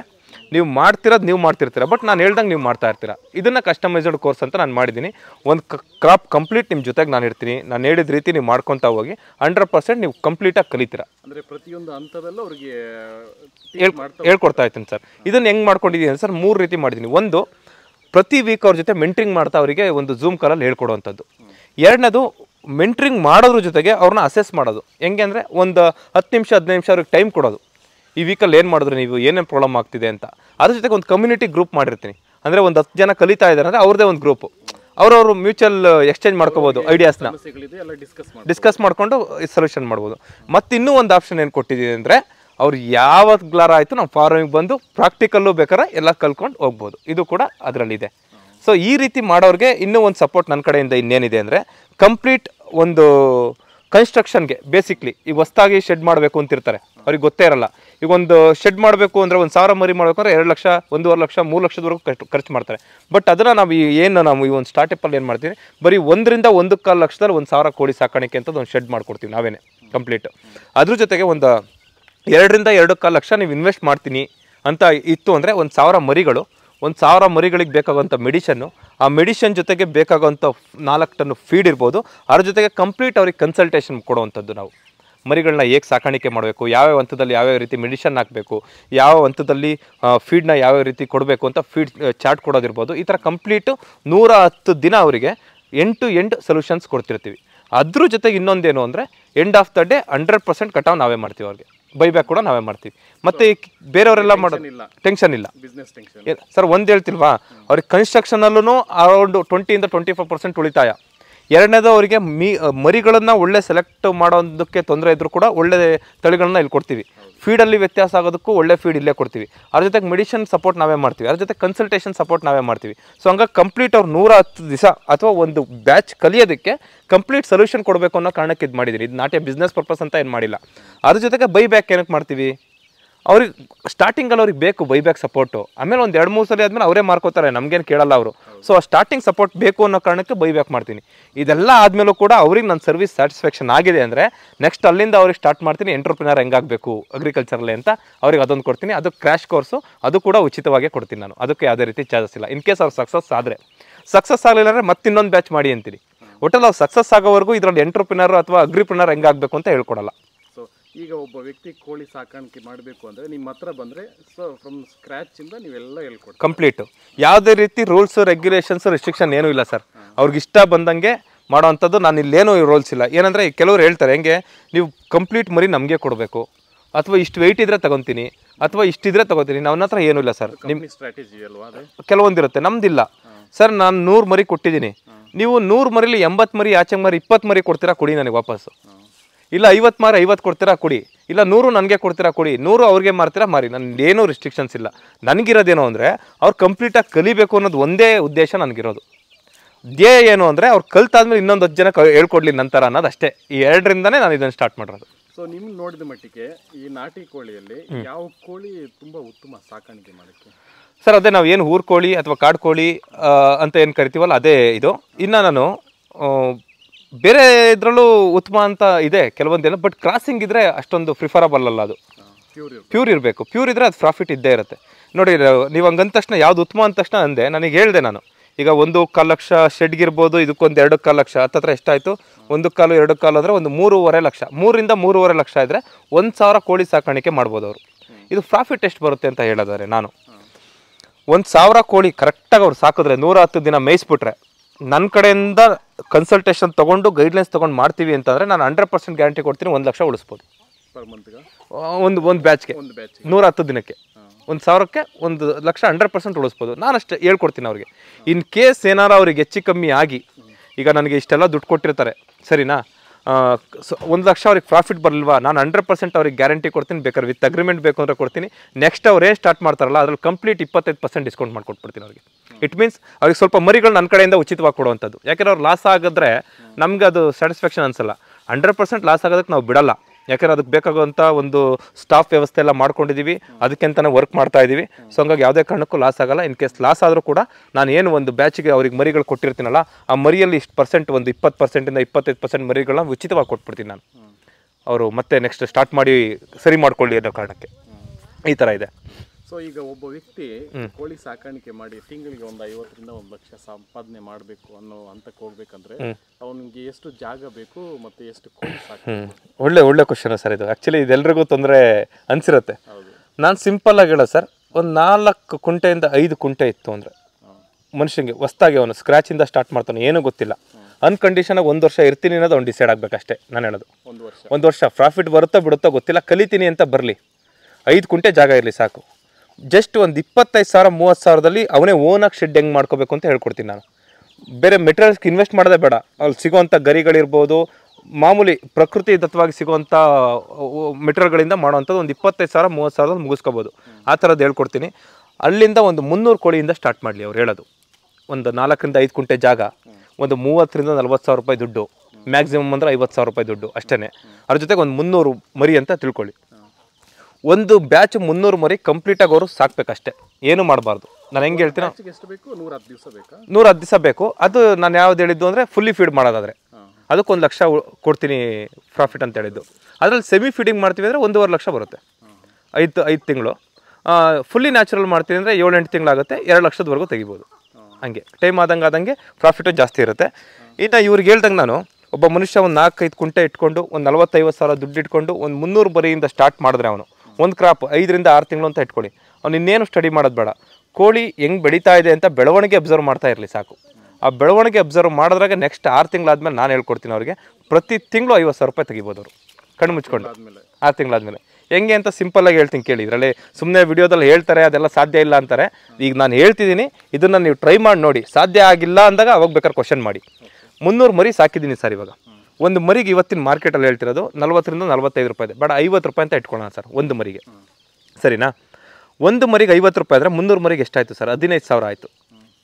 ನೀವು ಮಾಡ್ತಿರೋದು ನೀವು ಮಾಡ್ತಿರ್ತೀರ ಬಟ್ ನಾನು ಹೇಳ್ದಂಗೆ ನೀವು ಮಾಡ್ತಾ ಇರ್ತೀರ. ಇದನ್ನು ಕಸ್ಟಮೈಸ್ಡ್ ಕೋರ್ಸ್ ಅಂತ ನಾನು ಮಾಡಿದ್ದೀನಿ ಒಂದು ಕ್ರಾಪ್ ಕಂಪ್ಲೀಟ್ ನಿಮ್ಮ ಜೊತೆಗೆ ನಾನು ಇರ್ತೀನಿ. ನಾನು ಹೇಳಿದ ರೀತಿ ನೀವು ಮಾಡ್ಕೊತಾ ಹೋಗಿ ಹಂಡ್ರೆಡ್ ಪರ್ಸೆಂಟ್ ನೀವು ಕಂಪ್ಲೀಟಾಗಿ ಕಲಿತೀರ. ಅಂದರೆ ಪ್ರತಿಯೊಂದು ಹಂತದಲ್ಲೂ ಅವ್ರಿಗೆ ಹೇಳಿ ಹೇಳ್ಕೊಡ್ತಾ ಇರ್ತೀನಿ ಸರ್. ಇದನ್ನು ಹೆಂಗೆ ಮಾಡ್ಕೊಂಡಿದ್ದೀನಿ ಸರ್ ಮೂರು ರೀತಿ ಮಾಡಿದ್ದೀನಿ ಒಂದು ಪ್ರತಿ ವೀಕ್ ಅವ್ರ ಜೊತೆ ಮೆಂಟ್ರಿಂಗ್ ಮಾಡ್ತಾ ಅವರಿಗೆ ಒಂದು ಝೂಮ್ ಕಾಲಲ್ಲಿ ಹೇಳ್ಕೊಡುವಂಥದ್ದು. ಎರಡನೇದು ಮೆಂಟ್ರಿಂಗ್ ಮಾಡೋದ್ರ ಜೊತೆಗೆ ಅವ್ರನ್ನ ಅಸೆಸ್ ಮಾಡೋದು. ಹೆಂಗೆ ಅಂದರೆ ಒಂದು ಹತ್ತು ನಿಮಿಷ ಹದಿನೈದು ನಿಮಿಷ ಅವ್ರಿಗೆ ಟೈಮ್ ಕೊಡೋದು. ಈ ವೀಕಲ್ಲಿ ಏನು ಮಾಡಿದ್ರೆ ನೀವು? ಏನೇನು ಪ್ರಾಬ್ಲಮ್ ಆಗ್ತಿದೆ ಅಂತ? ಅದ್ರ ಜೊತೆಗೆ ಒಂದು ಕಮ್ಯುನಿಟಿ ಗ್ರೂಪ್ ಮಾಡಿರ್ತೀನಿ. ಅಂದರೆ ಒಂದು ಹತ್ತು ಜನ ಕಲಿತಾ ಇದ್ದಾರೆ ಅಂದರೆ ಅವ್ರದ್ದೇ ಒಂದು ಗ್ರೂಪು ಅವರವರು ಮ್ಯೂಚುವಲ್ ಎಕ್ಸ್ಚೇಂಜ್ ಮಾಡ್ಕೋಬೋದು ಐಡಿಯಾಸ್ನ ಡಿಸ್ಕಸ್ ಮಾಡಿ ಡಿಸ್ಕಸ್ ಮಾಡಿಕೊಂಡು ಸೊಲ್ಯೂಷನ್ ಮಾಡ್ಬೋದು. ಮತ್ತು ಇನ್ನೂ ಒಂದು ಆಪ್ಷನ್ ಏನು ಕೊಟ್ಟಿದ್ದೀನಿ ಅಂದರೆ, ಅವ್ರು ಯಾವಾಗ್ಲಾರ ಆಯಿತು ನಾವು ಫಾರ್ಮಿಗೆ ಬಂದು ಪ್ರಾಕ್ಟಿಕಲ್ಲು ಬೇಕಾದ್ರೆ ಎಲ್ಲ ಕಲ್ಕೊಂಡು ಹೋಗ್ಬೋದು. ಇದು ಕೂಡ ಅದರಲ್ಲಿದೆ. ಸೊ ಈ ರೀತಿ ಮಾಡೋರಿಗೆ ಇನ್ನೂ ಒಂದು ಸಪೋರ್ಟ್ ನನ್ನ ಕಡೆಯಿಂದ ಇನ್ನೇನಿದೆ ಅಂದರೆ ಕಂಪ್ಲೀಟ್ ಒಂದು ಕನ್ಸ್ಟ್ರಕ್ಷನ್ಗೆ ಬೇಸಿಕ್ಲಿ ಈಗ ಹೊಸ್ದಾಗಿ ಶೆಡ್ ಮಾಡಬೇಕು ಅಂತಿರ್ತಾರೆ. ಅವ್ರಿಗೆ ಗೊತ್ತೇ ಇರಲ್ಲ. ಈಗ ಒಂದು ಶೆಡ್ ಮಾಡಬೇಕು ಅಂದರೆ ಒಂದು ಸಾವಿರ ಮರಿ ಮಾಡಬೇಕು ಅಂದರೆ ಎರಡು ಲಕ್ಷ, ಒಂದೂವರೆ ಲಕ್ಷ, ಮೂರು ಲಕ್ಷದವರೆಗೂ ಖರ್ಚು ಖರ್ಚು ಮಾಡ್ತಾರೆ. ಬಟ್ ಅದನ್ನು ನಾವು ಈ ಏನು ನಾವು ಈ ಒಂದು ಸ್ಟಾರ್ಟಪ್ಪಲ್ಲಿ ಏನು ಮಾಡ್ತೀವಿ? ಬರೀ ಒಂದರಿಂದ ಒಂದು ಕಾಲು ಲಕ್ಷದಲ್ಲಿ ಒಂದು ಸಾವಿರ ಕೋಳಿ ಸಾಕಾಣಿಕೆ ಅಂತ ಒಂದು ಶೆಡ್ ಮಾಡಿಕೊಡ್ತೀವಿ ನಾವೇನೆ ಕಂಪ್ಲೀಟ್ ಅದ್ರ ಜೊತೆಗೆ ಒಂದು ಎರಡರಿಂದ ಎರಡು ಕಾಲು ಲಕ್ಷ ನೀವು ಇನ್ವೆಸ್ಟ್ ಮಾಡ್ತೀನಿ ಅಂತ ಇತ್ತು ಅಂದರೆ ಒಂದು ಸಾವಿರ ಮರಿಗಳು, ಒಂದು ಸಾವಿರ ಮರಿಗಳಿಗೆ ಬೇಕಾಗುವಂಥ ಮೆಡಿಷನ್ನು ಆ ಮೆಡಿಷನ್ ಜೊತೆಗೆ ಬೇಕಾಗುವಂಥ ನಾಲ್ಕು ಟನ್ನು ಫೀಡ್ ಇರ್ಬೋದು. ಅದ್ರ ಜೊತೆಗೆ ಕಂಪ್ಲೀಟ್ ಅವ್ರಿಗೆ ಕನ್ಸಲ್ಟೇಷನ್ ಕೊಡುವಂಥದ್ದು ನಾವು. ಮರಿಗಳನ್ನ ಹೇಗೆ ಸಾಕಾಣಿಕೆ ಮಾಡಬೇಕು ಯಾವ್ಯಾವ ಹಂತದಲ್ಲಿ ಯಾವ್ಯಾವ ರೀತಿ ಮೆಡಿಷನ್ ಹಾಕಬೇಕು ಯಾವ ಹಂತದಲ್ಲಿ ಫೀಡ್ನ ಯಾವ್ಯಾವ ರೀತಿ ಕೊಡಬೇಕು ಅಂತ ಫೀಡ್ ಚಾರ್ಟ್ ಕೊಡೋದಿರ್ಬೋದು. ಈ ಥರ ಕಂಪ್ಲೀಟು ನೂರ ಹತ್ತು ದಿನ ಅವರಿಗೆ ಎಂಡ್ ಟು ಎಂಡ್ ಸೊಲ್ಯೂಷನ್ಸ್ ಕೊಡ್ತಿರ್ತೀವಿ. ಅದ್ರ ಜೊತೆಗೆ ಇನ್ನೊಂದೇನು ಅಂದರೆ end of the day hundred percent ಕಟಾವ್ ನಾವೇ ಮಾಡ್ತೀವಿ ಅವ್ರಿಗೆ. ಬೈಬ್ಯಾಕ್ ಕೂಡ ನಾವೇ ಮಾಡ್ತೀವಿ. ಮತ್ತು ಈ ಬೇರೆಯವರೆಲ್ಲ ಮಾಡೋದು ಇಲ್ಲ. ಟೆನ್ಷನ್ ಇಲ್ಲ. ಬಿಸ್ನೆಸ್ ಟೆನ್ಷನ್ ಸರ್ ಒಂದು ಹೇಳ್ತಿಲ್ವಾ? ಅವ್ರಿಗೆ ಕನ್ಸ್ಟ್ರಕ್ಷನಲ್ಲೂ ಅರೌಂಡ್ ಟ್ವೆಂಟಿಯಿಂದ ಟ್ವೆಂಟಿ ಫೈವ್ ಪರ್ಸೆಂಟ್ ಉಳಿತಾಯ. ಎರಡನೇದು ಅವರಿಗೆ ಮೀ ಮರಿಗಳನ್ನು ಒಳ್ಳೆ ಸೆಲೆಕ್ಟ್ ಮಾಡೋದಕ್ಕೆ ತೊಂದರೆ ಇದ್ದರೂ ಕೂಡ ಒಳ್ಳೆ ತಳಿಗಳನ್ನ ಇಲ್ಲಿ ಕೊಡ್ತೀವಿ. ಫೀಡಲ್ಲಿ ವ್ಯತ್ಯಾಸ ಆಗೋದಕ್ಕೂ ಒಳ್ಳೆ ಫೀಡ್ ಇಲ್ಲೇ ಕೊಡ್ತೀವಿ. ಅದ್ರ ಜೊತೆಗೆ ಮೆಡಿಷನ್ ಸಪೋರ್ಟ್ ನಾವೇ ಮಾಡ್ತೀವಿ. ಅದ್ರ ಜೊತೆ ಕನ್ಸಲ್ಟೇಷನ್ ಸಪೋರ್ಟ್ ನಾವೇ ಮಾಡ್ತೀವಿ. ಸೊ ಹಂಗೆ ಕಂಪ್ಲೀಟ್ ಅವ್ರು ನೂರ ಹತ್ತು ದಿವಸ ಅಥವಾ ಒಂದು ಬ್ಯಾಚ್ ಕಲಿಯೋದಕ್ಕೆ ಕಂಪ್ಲೀಟ್ ಸೊಲ್ಯೂಷನ್ ಕೊಡಬೇಕು ಅನ್ನೋ ಕಾರಣಕ್ಕೆ ಇದು ಮಾಡಿದ್ದೀನಿ ಇದು ನಾಟ್ಯ ಬಿಸ್ನೆಸ್ ಪರ್ಪಸ್ ಅಂತ ಏನು ಮಾಡಿಲ್ಲ. ಅದ್ರ ಜೊತೆಗೆ ಬೈ ಬ್ಯಾಕ್ ಏನಕ್ಕೆ ಮಾಡ್ತೀವಿ? ಅವ್ರಿಗೆ ಸ್ಟಾರ್ಟಿಂಗಲ್ಲಿ ಅವ್ರಿಗೆ ಬೇಕು ಬೈಬ್ಯಾಕ್ ಸಪೋರ್ಟು ಆಮೇಲೆ ಒಂದು ಎರಡು ಮೂರು ಸಲ ಆದಮೇಲೆ ಅವರೇ ಮಾರ್ಕೋತಾರೆ, ನಮಗೇನು ಕೇಳಲ್ಲ ಅವರು. ಸೊ ಸ್ಟಾರ್ಟಿಂಗ್ ಸಪೋರ್ಟ್ ಬೇಕು ಅನ್ನೋ ಕಾರಣಕ್ಕೆ ಬೈಬ್ಯಾಕ್ ಮಾಡ್ತೀನಿ. ಇದೆಲ್ಲ ಆದಮೇಲೂ ಕೂಡ ಅವ್ರಿಗೆ ನನ್ನ ಸರ್ವಿಸ್ ಸ್ಯಾಟಿಸ್ಫ್ಯಾಕ್ಷನ್ ಆಗಿದೆ ಅಂದರೆ ನೆಕ್ಸ್ಟ್ ಅಲ್ಲಿಂದ ಅವ್ರಿಗೆ ಸ್ಟಾರ್ಟ್ ಮಾಡ್ತೀನಿ ಎಂಟ್ರಪ್ರಿನರ್ ಹೆಂಗಾಗಬೇಕು ಅಗ್ರಿಕಲ್ಚರಲ್ಲಿ ಅಂತ ಅವ್ರಿಗೆ ಅದೊಂದು ಕೊಡ್ತೀನಿ. ಅದು ಕ್ರ್ಯಾಶ್ ಕೋರ್ಸು ಅದು ಕೂಡ ಉಚಿತವಾಗೇ ಕೊಡ್ತೀನಿ ನಾನು. ಅದಕ್ಕೆ ಯಾವುದೇ ರೀತಿ ಚಾರ್ಜಸ್ ಇಲ್ಲ. ಇನ್ ಕೇಸ್ ಅವ್ರು ಸಕ್ಸಸ್ ಆದರೆ. ಸಕ್ಸಸ್ ಆಗಲಿಲ್ಲ ಅಂದರೆ ಮತ್ತಿನ್ನೊಂದು ಬ್ಯಾಚ್ ಮಾಡಿ ಅಂತೀನಿ. ಒಟ್ಟಲ್ಲಿ ಅವ್ರು ಸಕ್ಸಸ್ ಆಗೋವರೆಗೂ ಇದರಲ್ಲಿ ಎಂಟ್ರಪ್ರಿನರ್ ಅಥವಾ ಅಗ್ರಿಪ್ರಿನರ್ ಹೆಂಗಾಗಬೇಕು ಅಂತ ಹೇಳ್ಕೊಡಲ್ಲ. ಈಗ ಒಬ್ಬ ವ್ಯಕ್ತಿ ಕೋಳಿ ಸಾಕಾಣಿಕೆ ಮಾಡಬೇಕು ಅಂದರೆ ನಿಮ್ಮ ಹತ್ರ ಬಂದರೆ ಸೊ ಫ್ರಮ್ ಸ್ಕ್ರಾಚ್ ಇಂದ ನೀವೆಲ್ಲ ಹೇಳ್ಕೊಡ್ತೀವಿ ಕಂಪ್ಲೀಟು ಯಾವುದೇ ರೀತಿ ರೂಲ್ಸ್ ರೆಗ್ಯುಲೇಷನ್ಸ್ ರೆಸ್ಟ್ರಿಕ್ಷನ್ ಏನೂ ಇಲ್ಲ ಸರ್ ಅವ್ರಿಗೆ ಇಷ್ಟ ಬಂದಂಗೆ ಮಾಡೋವಂಥದ್ದು ನಾನು ಇಲ್ಲೇನೂ ರೂಲ್ಸ್ ಇಲ್ಲ. ಏನಂದರೆ ಕೆಲವರು ಹೇಳ್ತಾರೆ ಹೆಂಗೆ ನೀವು ಕಂಪ್ಲೀಟ್ ಮರಿ ನಮಗೆ ಕೊಡಬೇಕು. ಅಥವಾ ಇಷ್ಟು ವೆಯ್ಟ್ ಇದ್ರೆ ತಗೊತೀನಿ ಅಥವಾ ಇಷ್ಟಿದ್ರೆ ತಗೋತೀನಿ ನನ್ನ ಹತ್ರ ಏನೂ ಇಲ್ಲ ಸರ್ ನಿಮ್ಮ ಸ್ಟ್ರಾಟಜಿ ಅಲ್ವಾ ಕೆಲವೊಂದಿರುತ್ತೆ ನಮ್ದಿಲ್ಲ ಸರ್ ನಾನು ನೂರು ಮರಿ ಕೊಟ್ಟಿದ್ದೀನಿ. ನೀವು ನೂರು ಮರಿಲಿ ಎಂಬತ್ತು ಮರಿ ಆಚೆ ಮರಿ ಇಪ್ಪತ್ತು ಮರಿ ಕೊಡ್ತೀರಾ ಕೊಡಿ ನನಗೆ ವಾಪಸ್ಸು. ಇಲ್ಲ ಐವತ್ತು ಮಾರು ಐವತ್ತು ಕೊಡ್ತೀರಾ ಕೊಡಿ. ಇಲ್ಲ ನೂರು ನನಗೆ ಕೊಡ್ತೀರಾ ಕೊಡಿ. ನೂರು ಅವ್ರಿಗೆ ಮಾರ್ತೀರಾ ಮಾರಿ. ನನ್ನ ಏನೂ ರಿಸ್ಟ್ರಿಕ್ಷನ್ಸ್ ಇಲ್ಲ. ನನಗಿರೋದೇನು ಅಂದರೆ ಅವ್ರು ಕಂಪ್ಲೀಟಾಗಿ ಕಲಿಬೇಕು ಅನ್ನೋದು ಒಂದೇ ಉದ್ದೇಶ ನನಗಿರೋದು. ಧ್ಯೇಯ ಏನು ಅಂದರೆ ಅವ್ರು ಕಲ್ತಾದ್ಮೇಲೆ ಇನ್ನೊಂದು ಹತ್ತು ಜನ ಕ- ಹೇಳ್ಕೊಡ್ಲಿ ನಂತರ ಅನ್ನೋದು ಅಷ್ಟೇ. ಈ ಎರಡರಿಂದನೇ ನಾನು ಇದನ್ನು ಸ್ಟಾರ್ಟ್ ಮಾಡಿರೋದು. ಸೊ ನಿಮ್ಗೆ ನೋಡಿದ ಮಟ್ಟಿಗೆ ಈ ನಾಟಿ ಕೋಳಿಯಲ್ಲಿ ಯಾವ ಕೋಳಿ ತುಂಬಾ ಉತ್ತಮ ಸಾಕಾಣಿಕೆ ಮಾಡಕ್ಕೆ? ಸರ್ ಅದೇ ನಾವು ಏನು ಊರು ಕೋಳಿ ಅಥವಾ ಕಾಡು ಕೋಳಿ ಅಂತ ಏನು ಕರಿತೀವಲ್ಲ ಅದೇ ಇದು. ಇನ್ನು ನಾನು ಬೇರೆ ಇದರಲ್ಲೂ ಉತ್ತಮ ಅಂತ ಇದೆ ಕೆಲವೊಂದೇನು ಬಟ್ ಕ್ರಾಸಿಂಗ್ ಇದ್ರೆ ಅಷ್ಟೊಂದು ಪ್ರಿಫರಬಲ್ ಅಲ್ಲ ಅದು. ಪ್ಯೂರ್ ಇರಬೇಕು. ಪ್ಯೂರ್ ಇದ್ರೆ ಅದು ಪ್ರಾಫಿಟ್ ಇದ್ದೇ ಇರುತ್ತೆ. ನೋಡಿ ನೀವು ಹಂಗಂದ ತಕ್ಷಣ ಯಾವ್ದು ಉತ್ತಮ ಅಂದ ತಕ್ಷಣ ಅಂದೆ ನನಗೆ ಹೇಳಿದೆ ನಾನು. ಈಗ ಒಂದು ಕಾಲು ಲಕ್ಷ ಶೆಡ್ಗಿರ್ಬೋದು ಇದಕ್ಕೊಂದು ಎರಡು ಕಾಲು ಲಕ್ಷ ಹತ್ತತ್ರ ಎಷ್ಟಾಯಿತು? ಒಂದು ಕಾಲು ಎರಡು ಕಾಲು ಅಂದರೆ ಒಂದು ಮೂರುವರೆ ಲಕ್ಷ. ಮೂರಿಂದ ಮೂರುವರೆ ಲಕ್ಷ ಇದ್ದರೆ ಒಂದು ಸಾವಿರ ಕೋಳಿ ಸಾಕಾಣಿಕೆ ಮಾಡ್ಬೋದು ಅವರು. ಇದು ಪ್ರಾಫಿಟ್ ಎಷ್ಟು ಬರುತ್ತೆ ಅಂತ ಹೇಳಿದಾರೆ ನಾನು. ಒಂದು ಸಾವಿರ ಕೋಳಿ ಕರೆಕ್ಟಾಗಿ ಅವ್ರು ಸಾಕಿದ್ರೆ ನೂರ ಹತ್ತು ದಿನ ಮೇಯಿಸ್ಬಿಟ್ರೆ ನನ್ನ ಕಡೆಯಿಂದ ಕನ್ಸಲ್ಟೇಷನ್ ತೊಗೊಂಡು ಗೈಡ್ಲೈನ್ಸ್ ತೊಗೊಂಡು ಮಾಡ್ತೀವಿ ಅಂತಂದರೆ ನಾನು ಹಂಡ್ರೆಡ್ ಪರ್ಸೆಂಟ್ ಗ್ಯಾರಂಟಿ ಕೊಡ್ತೀನಿ ಒಂದು ಲಕ್ಷ ಉಳಿಸ್ಬೋದು. ಒಂದು ಒಂದು ಬ್ಯಾಚ್ಗೆ ಒಂದು ಬ್ಯಾಚ್ ನೂರ ಹತ್ತು ದಿನಕ್ಕೆ. ಒಂದು ಸಾವಿರಕ್ಕೆ ಒಂದು ಲಕ್ಷ ಹಂಡ್ರೆಡ್ ಪರ್ಸೆಂಟ್ ಉಳಿಸ್ಬೋದು. ನಾನು ಅಷ್ಟೇ ಹೇಳ್ಕೊಡ್ತೀನಿ ಅವ್ರಿಗೆ. ಇನ್ ಕೇಸ್ ಏನಾರು ಅವ್ರಿಗೆ ಹೆಚ್ಚು ಕಮ್ಮಿ ಆಗಿ ಈಗ ನನಗೆ ಇಷ್ಟೆಲ್ಲ ದುಡ್ಡು ಕೊಟ್ಟಿರ್ತಾರೆ ಸರಿನಾ? ಒಂದು ಲಕ್ಷ ಅವ್ರಿಗೆ ಪ್ರಾಫಿಟ್ ಬರಲ್ವಾ ನಾನು ಹಂಡ್ರೆಡ್ ಪರ್ಸೆಂಟ್ ಅವ್ರಿಗೆ ಗ್ಯಾರಂಟಿ ಕೊಡ್ತೀನಿ. ಬೇಕಾದ್ರೆ ವಿತ್ ಅಗ್ರಿಮೆಂಟ್ ಬೇಕು ಅಂದ್ರೆ ಕೊಡ್ತೀನಿ. ನೆಕ್ಸ್ಟ್ ಅವ್ರು ಏನು ಸ್ಟಾರ್ಟ್ ಮಾಡ್ತಾರಲ್ಲ, ಅದ್ರಲ್ಲಿ ಕಂಪ್ಲೀಟ್ ಇಪ್ಪತ್ತೈದು ಪರ್ಸೆಂಟ್ ಡಿಸ್ಕೌಂಟ್ ಮಾಡ್ಕೊಟ್ಬಿಡ್ತೀನಿ ಅವ್ರಿಗೆ. ಇಟ್ ಮೀನ್ಸ್ ಅವ್ರಿಗೆ ಸ್ವಲ್ಪ ಮರಿಗಳು ನನ್ನ ಕಡೆಯಿಂದ ಉಚಿತವಾಗಿ ಕೊಡುವಂಥದ್ದು. ಯಾಕೆಂದ್ರೆ ಅವ್ರು ಲಾಸ್ ಆಗಿದ್ರೆ ನಮ್ಗೆ ಅದು ಸ್ಯಾಟಿಸ್ಫ್ಯಾಕ್ಷನ್ ಅನ್ಸಲ್ಲ. ಹಂಡ್ರೆಡ್ ಪರ್ಸೆಂಟ್ ಲಾಸ್ ಆಗೋದಕ್ಕೆ ನಾವು ಬಿಡಲ್ಲ. ಯಾಕಂದ್ರೆ ಅದಕ್ಕೆ ಬೇಕಾಗುವಂಥ ಒಂದು ಸ್ಟಾಫ್ ವ್ಯವಸ್ಥೆ ಎಲ್ಲ ಮಾಡ್ಕೊಂಡಿದ್ದೀವಿ ಅದಕ್ಕೆ ಅಂತಾನೆ ವರ್ಕ್ ಮಾಡ್ತಾ ಇದ್ದೀವಿ ಸೊ ಹಂಗಾಗಿ ಯಾವುದೇ ಕಾರಣಕ್ಕೂ ಲಾಸ್ ಆಗಲ್ಲ. ಇನ್ ಕೇಸ್ ಲಾಸ್ ಆದರೂ ಕೂಡ ನಾನು ಏನು ಒಂದು ಬ್ಯಾಚಿಗೆ ಅವ್ರಿಗೆ ಮರಿಗಳು ಕೊಟ್ಟಿರ್ತೀನಲ್ಲ ಆ ಮರಿಯಲ್ಲಿ ಇಷ್ಟು ಪರ್ಸೆಂಟ್ ಒಂದು ಇಪ್ಪತ್ತು ಪರ್ಸೆಂಟಿಂದ ಇಪ್ಪತ್ತೈದು ಪರ್ಸೆಂಟ್ ಮರಿಗಳನ್ನ ಉಚಿತವಾಗಿ ಕೊಟ್ಬಿಡ್ತೀನಿ ನಾನು. ಅವರು ಮತ್ತೆ ನೆಕ್ಸ್ಟ್ ಸ್ಟಾರ್ಟ್ ಮಾಡಿ ಸರಿ ಮಾಡಿಕೊಳ್ಳಿ ಅನ್ನೋ ಕಾರಣಕ್ಕೆ. ಈ ಥರ ಇದೆ. ಸೊ ಈಗ ಒಬ್ಬ ವ್ಯಕ್ತಿ ಕೋಳಿ ಸಾಕಾಣಿಕೆ ಮಾಡಿ ತಿಂಗಳಿಗೆ ಒಂದು ಐವತ್ತರಿಂದ ಒಂದು ಲಕ್ಷ ಸಂಪಾದನೆ ಮಾಡಬೇಕು ಅನ್ನೋ ಹಂತಕ್ಕೆ ಹೋಗ್ಬೇಕಂದ್ರೆ ಅವನಿಗೆ ಎಷ್ಟು ಜಾಗ ಬೇಕು ಮತ್ತೆ ಎಷ್ಟು ಕೋಳಿ ಸಾಕು ಒಳ್ಳೆ ಒಳ್ಳೆ ಕ್ವಶನ್ ಸರ್ ಇದು. ಆ್ಯಕ್ಚುಲಿ ಇದೆಲ್ಲರಿಗೂ ತೊಂದರೆ ಅನಿಸಿರುತ್ತೆ. ನಾನು ಸಿಂಪಲ್ ಆಗಿ ಹೇಳೋದು ಸರ್ ಒಂದು ನಾಲ್ಕು ಕುಂಟೆಯಿಂದ ಐದು ಕುಂಟೆ ಇತ್ತು ಅಂದರೆ ಮನುಷ್ಯನಿಗೆ ಹೊಸ್ದಾಗಿ ಅವನು ಸ್ಕ್ರ್ಯಾಚಿಂದ ಸ್ಟಾರ್ಟ್ ಮಾಡ್ತಾನೆ ಏನೂ ಗೊತ್ತಿಲ್ಲ. ಅನ್ಕಂಡೀಷನಾಗಿ ಒಂದು ವರ್ಷ ಇರ್ತೀನಿ ಅನ್ನೋದು ಅವ್ನು ಡಿಸೈಡ್ ಆಗಬೇಕಷ್ಟೇ ನಾನು ಹೇಳೋದು. ಒಂದು ವರ್ಷ. ಒಂದು ವರ್ಷ. ಪ್ರಾಫಿಟ್ ಬರುತ್ತೋ ಬಿಡುತ್ತೋ ಗೊತ್ತಿಲ್ಲ ಕಲಿತೀನಿ ಅಂತ ಬರಲಿ. ಐದು ಕುಂಟೆ ಜಾಗ ಇರಲಿ ಸಾಕು. ಜಸ್ಟ್ ಒಂದು ಇಪ್ಪತ್ತೈದು ಸಾವಿರ, ಮೂವತ್ತು ಸಾವಿರದಲ್ಲಿ ಅವನೇ ಓನಾಗಿ ಶೆಡ್ ಹೆಂಗೆ ಮಾಡ್ಕೋಬೇಕು ಅಂತ ಹೇಳ್ಕೊಡ್ತೀನಿ ನಾನು. ಬೇರೆ ಮೆಟೀರಿಯಲ್ಸ್ಗೆ ಇನ್ವೆಸ್ಟ್ ಮಾಡೋದೇ ಬೇಡ. ಅಲ್ಲಿ ಸಿಗೋವಂಥ ಗರಿಗಳಿರ್ಬೋದು, ಮಾಮೂಲಿ ಪ್ರಕೃತಿ ದತ್ತವಾಗಿ ಸಿಗುವಂಥ ಮೆಟೀರಿಯಲ್ಗಳಿಂದ ಮಾಡೋವಂಥದ್ದು ಒಂದು ಇಪ್ಪತ್ತೈದು ಸಾವಿರ, ಮೂವತ್ತು ಸಾವಿರದಲ್ಲಿ ಮುಗಿಸ್ಕೋಬೋದು. ಆ ಥರದ್ದು ಹೇಳ್ಕೊಡ್ತೀನಿ. ಅಲ್ಲಿಂದ ಒಂದು ಮುನ್ನೂರು ಕೋಳಿಯಿಂದ ಸ್ಟಾರ್ಟ್ ಮಾಡಲಿ ಅವ್ರು ಹೇಳೋದು. ಒಂದು ನಾಲ್ಕರಿಂದ ಐದು ಕುಂಟೆ ಜಾಗ, ಒಂದು ಮೂವತ್ತರಿಂದ ನಲ್ವತ್ತು ಸಾವಿರ ರೂಪಾಯಿ ದುಡ್ಡು. ಮ್ಯಾಕ್ಸಿಮಮ್ ಅಂದರೆ ಐವತ್ತು ಸಾವಿರ ರೂಪಾಯಿ ದುಡ್ಡು ಅಷ್ಟೇ ಅದ್ರ ಜೊತೆಗೆ ಒಂದು ಮುನ್ನೂರು ಮರಿ ಅಂತ ತಿಳ್ಕೊಳ್ಳಿ. ಒಂದು ಬ್ಯಾಚ್ ಮುನ್ನೂರು ಮರಿ ಕಂಪ್ಲೀಟಾಗಿ ಅವರು ಸಾಕ್ಬೇಕಷ್ಟೇ. ಏನು ಮಾಡಬಾರ್ದು. ನಾನು ಹೆಂಗೆ ಹೇಳ್ತೀನಿ? ನೂರ ಹತ್ತು ದಿವಸ ಬೇಕಾ? ನೂರ ಹತ್ತು ದಿವಸ ಬೇಕು. ಅದು ನಾನು ಯಾವ್ದು ಹೇಳಿದ್ದು ಅಂದರೆ ಫುಲ್ಲಿ ಫೀಡ್ ಮಾಡೋದಾದ್ರೆ. ಅದಕ್ಕೊಂದು ಲಕ್ಷ ಕೊಡ್ತೀನಿ ಪ್ರಾಫಿಟ್ ಅಂತ ಹೇಳಿದ್ದು. ಅದರಲ್ಲಿ ಸೆಮಿ ಫೀಡಿಂಗ್ ಮಾಡ್ತೀವಿ ಅಂದರೆ ಒಂದೂವರೆ ಲಕ್ಷ ಬರುತ್ತೆ. ಐದು ಐದು ತಿಂಗಳು. ಫುಲ್ಲಿ ನ್ಯಾಚುರಲ್ ಮಾಡ್ತೀನಿ ಅಂದರೆ ಏಳೆಂಟು ಎಂಟು ತಿಂಗಳಾಗುತ್ತೆ ಎರಡು ಲಕ್ಷದವರೆಗೂ ತೆಗಿಬೋದು. ಹಂಗೆ. ಟೈಮ್ ಆದಂಗೆ ಆದಂಗೆ ಪ್ರಾಫಿಟು ಜಾಸ್ತಿ ಇರುತ್ತೆ. ಇನ್ನು ಇವ್ರಿಗೆ ಹೇಳ್ದಂಗೆ ನಾನು ಒಬ್ಬ ಮನುಷ್ಯ ಒಂದು ನಾಲ್ಕೈದು ಕುಂಟೆ ಇಟ್ಕೊಂಡು ಒಂದು ನಲವತ್ತೈವತ್ತು ಸಾವಿರ ದುಡ್ಡು ಇಟ್ಕೊಂಡು ಒಂದು ಮುನ್ನೂರು ಬರಿಯಿಂದ ಸ್ಟಾರ್ಟ್ ಮಾಡಿದ್ರೆ ಅವನು. ಒಂದು ಕ್ರಾಪ್ ಐದರಿಂದ ಆರು ತಿಂಗಳು ಅಂತ ಇಟ್ಕೊಳ್ಳಿ. ಅವ್ನು ಇನ್ನೇನು ಸ್ಟಡಿ ಮಾಡೋದು ಬೇಡ. ಕೋಳಿ ಹೆಂಗೆ ಬೆಳೀತಾ ಇದೆ ಅಂತ ಬೆಳವಣಿಗೆ ಅಬ್ಸರ್ವ್ ಮಾಡ್ತಾ ಇರಲಿ ಸಾಕು. ಆ ಬೆಳವಣಿಗೆ ಅಬ್ಸರ್ವ್ ಮಾಡಿದ್ರಾಗ ನೆಕ್ಸ್ಟ್ ಆರು ತಿಂಗಳಾದ್ಮೇಲೆ ನಾನು ಹೇಳ್ಕೊಡ್ತೀನಿ ಅವ್ರಿಗೆ ಪ್ರತಿ ತಿಂಗಳು ಐವತ್ತು ಸಾವಿರ ರೂಪಾಯಿ ತೆಗಿಬೋದು ಅವರು. ಕಣ್ಣು ಮುಚ್ಕೊಂಡು. ಆರು ತಿಂಗಳಾದ್ಮೇಲೆ. ಹೆಂಗೆ ಅಂತ ಸಿಂಪಲ್ಲಾಗಿ ಹೇಳ್ತೀನಿ ಕೇಳಿ. ಇದರಲ್ಲಿ ಸುಮ್ಮನೆ ವಿಡಿಯೋದಲ್ಲಿ ಹೇಳ್ತಾರೆ ಅದೆಲ್ಲ ಸಾಧ್ಯ ಇಲ್ಲ ಅಂತಾರೆ. ಈಗ ನಾನು ಹೇಳ್ತಿದ್ದೀನಿ ಇದನ್ನು ನೀವು ಟ್ರೈ ಮಾಡಿ ನೋಡಿ. ಸಾಧ್ಯ ಆಗಿಲ್ಲ ಅಂದಾಗ ಅವಾಗ ಬೇಕಾದ್ರೆ ಕ್ವಶನ್ ಮಾಡಿ. ಮುನ್ನೂರು ಮರಿ ಸಾಕಿದ್ದೀನಿ ಸರ್ ಇವಾಗ. ಒಂದು ಮರಿಗೆ ಇವತ್ತಿನ ಮಾರ್ಕೆಟಲ್ಲಿ ಹೇಳ್ತಿರೋದು ನಲ್ವತ್ತರಿಂದ ನಲ್ವತ್ತೈದು ರೂಪಾಯಿ ಇದೆ. ಬಟ್ ಐವತ್ತು ರೂಪಾಯಿ ಅಂತ ಇಟ್ಕೊಳ್ಳೋಣ ಸರ್, ಒಂದು ಮರಿಗೆ. ಸರಿನಾ? ಒಂದು ಮರಿಗೆ ಐವತ್ತು ರೂಪಾಯಿ ಆದರೆ ಮುನ್ನೂರು ಮರಿಗೆ ಎಷ್ಟಾಯಿತು ಸರ್? ಹದಿನೈದು ಸಾವಿರ ಆಯಿತು.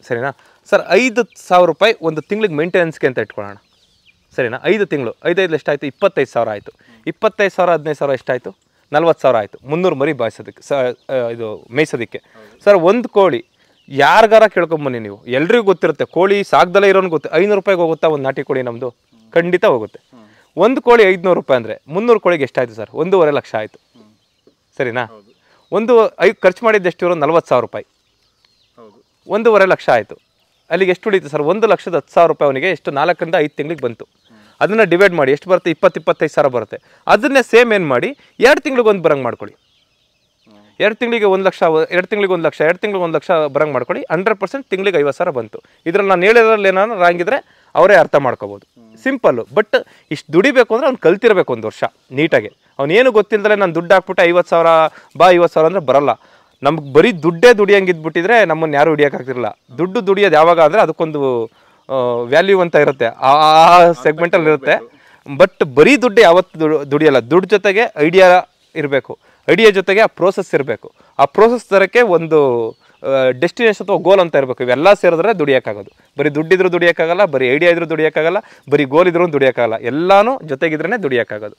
ಸರಿನಾ? ಸರ್, ಐದು ಸಾವಿರ ರೂಪಾಯಿ ಒಂದು ತಿಂಗಳಿಗೆ ಮೇಂಟೆನೆನ್ಸ್ಗೆ ಅಂತ ಇಟ್ಕೊಳ್ಳೋಣ. ಸರಿನಾ? ಐದು ತಿಂಗಳು ಐದೈದು ಎಷ್ಟಾಯಿತು? ಇಪ್ಪತ್ತೈದು ಸಾವಿರ ಆಯಿತು. ಇಪ್ಪತ್ತೈದು ಸಾವಿರ, ಹದಿನೈದು ಸಾವಿರ ಎಷ್ಟಾಯಿತು? ನಲ್ವತ್ತು ಸಾವಿರ ಆಯಿತು, ಮುನ್ನೂರು ಮರಿ ಬಾಯಿಸೋದಕ್ಕೆ, ಸ ಇದು ಮೇಯ್ಸೋದಕ್ಕೆ. ಸರ್, ಒಂದು ಕೋಳಿ, ಯಾರಿಗಾರ ಕೇಳ್ಕೊಂಬನ್ನಿ ನೀವು. ಎಲ್ರಿಗೂ ಗೊತ್ತಿರುತ್ತೆ, ಕೋಳಿ ಸಾಗದಲ್ಲೇ ಇರೋನು ಗೊತ್ತು, ಐನೂರು ರೂಪಾಯಿಗೆ ಹೋಗುತ್ತಾ ಒಂದು ನಾಟಿ ಕೋಳಿ ನಮ್ಮದು ಖಂಡಿತ ಹೋಗುತ್ತೆ. ಒಂದು ಕೋಳಿ ಐದುನೂರು ರೂಪಾಯಿ ಅಂದರೆ ಮುನ್ನೂರು ಕೋಳಿಗೆ ಎಷ್ಟಾಯಿತು ಸರ್? ಒಂದೂವರೆ ಲಕ್ಷ ಆಯಿತು. ಸರಿನಾ? ಒಂದು ಐ ಖರ್ಚು ಮಾಡಿದ್ದು ಎಷ್ಟು ಇರೋ ನಲ್ವತ್ತು ಸಾವಿರ ರೂಪಾಯಿ. ಒಂದೂವರೆ ಲಕ್ಷ ಆಯಿತು. ಅಲ್ಲಿಗೆ ಎಷ್ಟು ಉಳಿತು ಸರ್? ಒಂದು ಲಕ್ಷದ ಹತ್ತು ಸಾವಿರ ರೂಪಾಯಿ ಅವನಿಗೆ ಎಷ್ಟು? ನಾಲ್ಕರಿಂದ ಐದು ತಿಂಗಳಿಗೆ ಬಂತು. ಅದನ್ನು ಡಿವೈಡ್ ಮಾಡಿ ಎಷ್ಟು ಬರುತ್ತೆ? ಇಪ್ಪತ್ತು ಇಪ್ಪತ್ತೈದು ಸಾವಿರ ಬರುತ್ತೆ. ಅದನ್ನೇ ಸೇಮ್ ಏನು ಮಾಡಿ? ಎರಡು ತಿಂಗಳಿಗೆ ಒಂದು ಬರಂಗೆ ಮಾಡ್ಕೊಳ್ಳಿ. ಎರಡು ತಿಂಗಳಿಗೆ ಒಂದು ಲಕ್ಷ ಎರಡು ತಿಂಗಳಿಗೆ ಒಂದು ಲಕ್ಷ ಎರಡು ತಿಂಗಳಿಗೆ ಒಂದು ಲಕ್ಷ ಬರಂಗೆ ಮಾಡ್ಕೊಳ್ಳಿ. ಹಂಡ್ರೆಡ್ ಪರ್ಸೆಂಟ್ ತಿಂಗಳಿಗೆ ಐವತ್ತು ಸಾವಿರ ಬಂತು. ಇದ್ರಲ್ಲಿ ನಾನು ಹೇಳಿದ್ರಲ್ಲಿ ಏನಾದ್ರು ರಾಂಗ್ ಇದ್ರೆ ಅವರೇ ಅರ್ಥ ಮಾಡ್ಕೋಬೋದು. ಸಿಂಪಲ್ಲು ಬಟ್ ಇಷ್ಟು ದುಡಿಬೇಕು ಅಂದರೆ ಅವ್ನು ಕಲ್ತಿರಬೇಕು ಒಂದು ವರ್ಷ, ನೀಟಾಗಿ. ಅವನೇನು ಗೊತ್ತಿಲ್ಲದೆ ನಾನು ದುಡ್ಡು ಹಾಕ್ಬಿಟ್ಟು ಐವತ್ತು ಸಾವಿರ, ಬಾ ಐವತ್ತು ಸಾವಿರ ಅಂದರೆ ಬರಲ್ಲ. ನಮ್ಗೆ ಬರೀ ದುಡ್ಡೇ ದುಡಿಯಂಗೆ ಇದ್ಬಿಟ್ಟಿದ್ರೆ ನಮ್ಮನ್ನು ಯಾರು ಹಿಡಿಯೋಕ್ಕಾಗ್ತಿರಲ್ಲ ದುಡ್ಡು ದುಡಿಯೋದು ಯಾವಾಗ ಅಂದರೆ ಅದಕ್ಕೊಂದು ವ್ಯಾಲ್ಯೂ ಅಂತ ಇರುತ್ತೆ. ಆ ಸೆಗ್ಮೆಂಟಲ್ಲಿ ಇರುತ್ತೆ. ಬಟ್ ಬರೀ ದುಡ್ಡು ಯಾವತ್ತು ದುಡ್- ದುಡಿಯಲ್ಲ. ದುಡ್ಡು ಜೊತೆಗೆ ಐಡಿಯಾ ಇರಬೇಕು. ಐಡಿಯಾ ಜೊತೆಗೆ ಆ ಪ್ರೋಸೆಸ್ ಇರಬೇಕು. ಆ ಪ್ರೋಸೆಸ್ ತರೋಕ್ಕೆ ಒಂದು ಡೆಸ್ಟಿನೇಷನ್ ಅಥವಾ ಗೋಲ್ ಅಂತ ಇರಬೇಕು. ಇವೆಲ್ಲ ಸೇರಿದ್ರೆ ದುಡಿಯೋಕ್ಕಾಗೋದು. ಬರೀ ದುಡ್ಡಿದ್ರೂ ದುಡಿಯೋಕ್ಕಾಗಲ್ಲ, ಬರೀ ಐಡಿಯಾ ಇದ್ರೂ ದುಡಿಯೋಕ್ಕಾಗಲ್ಲ, ಬರೀ ಗೋಲ್ ಇದ್ರೂ ದುಡಿಯೋಕ್ಕಾಗಲ್ಲ. ಎಲ್ಲಾನು ಜೊತೆಗಿದ್ರೇ ದುಡಿಯೋಕ್ಕಾಗೋದು.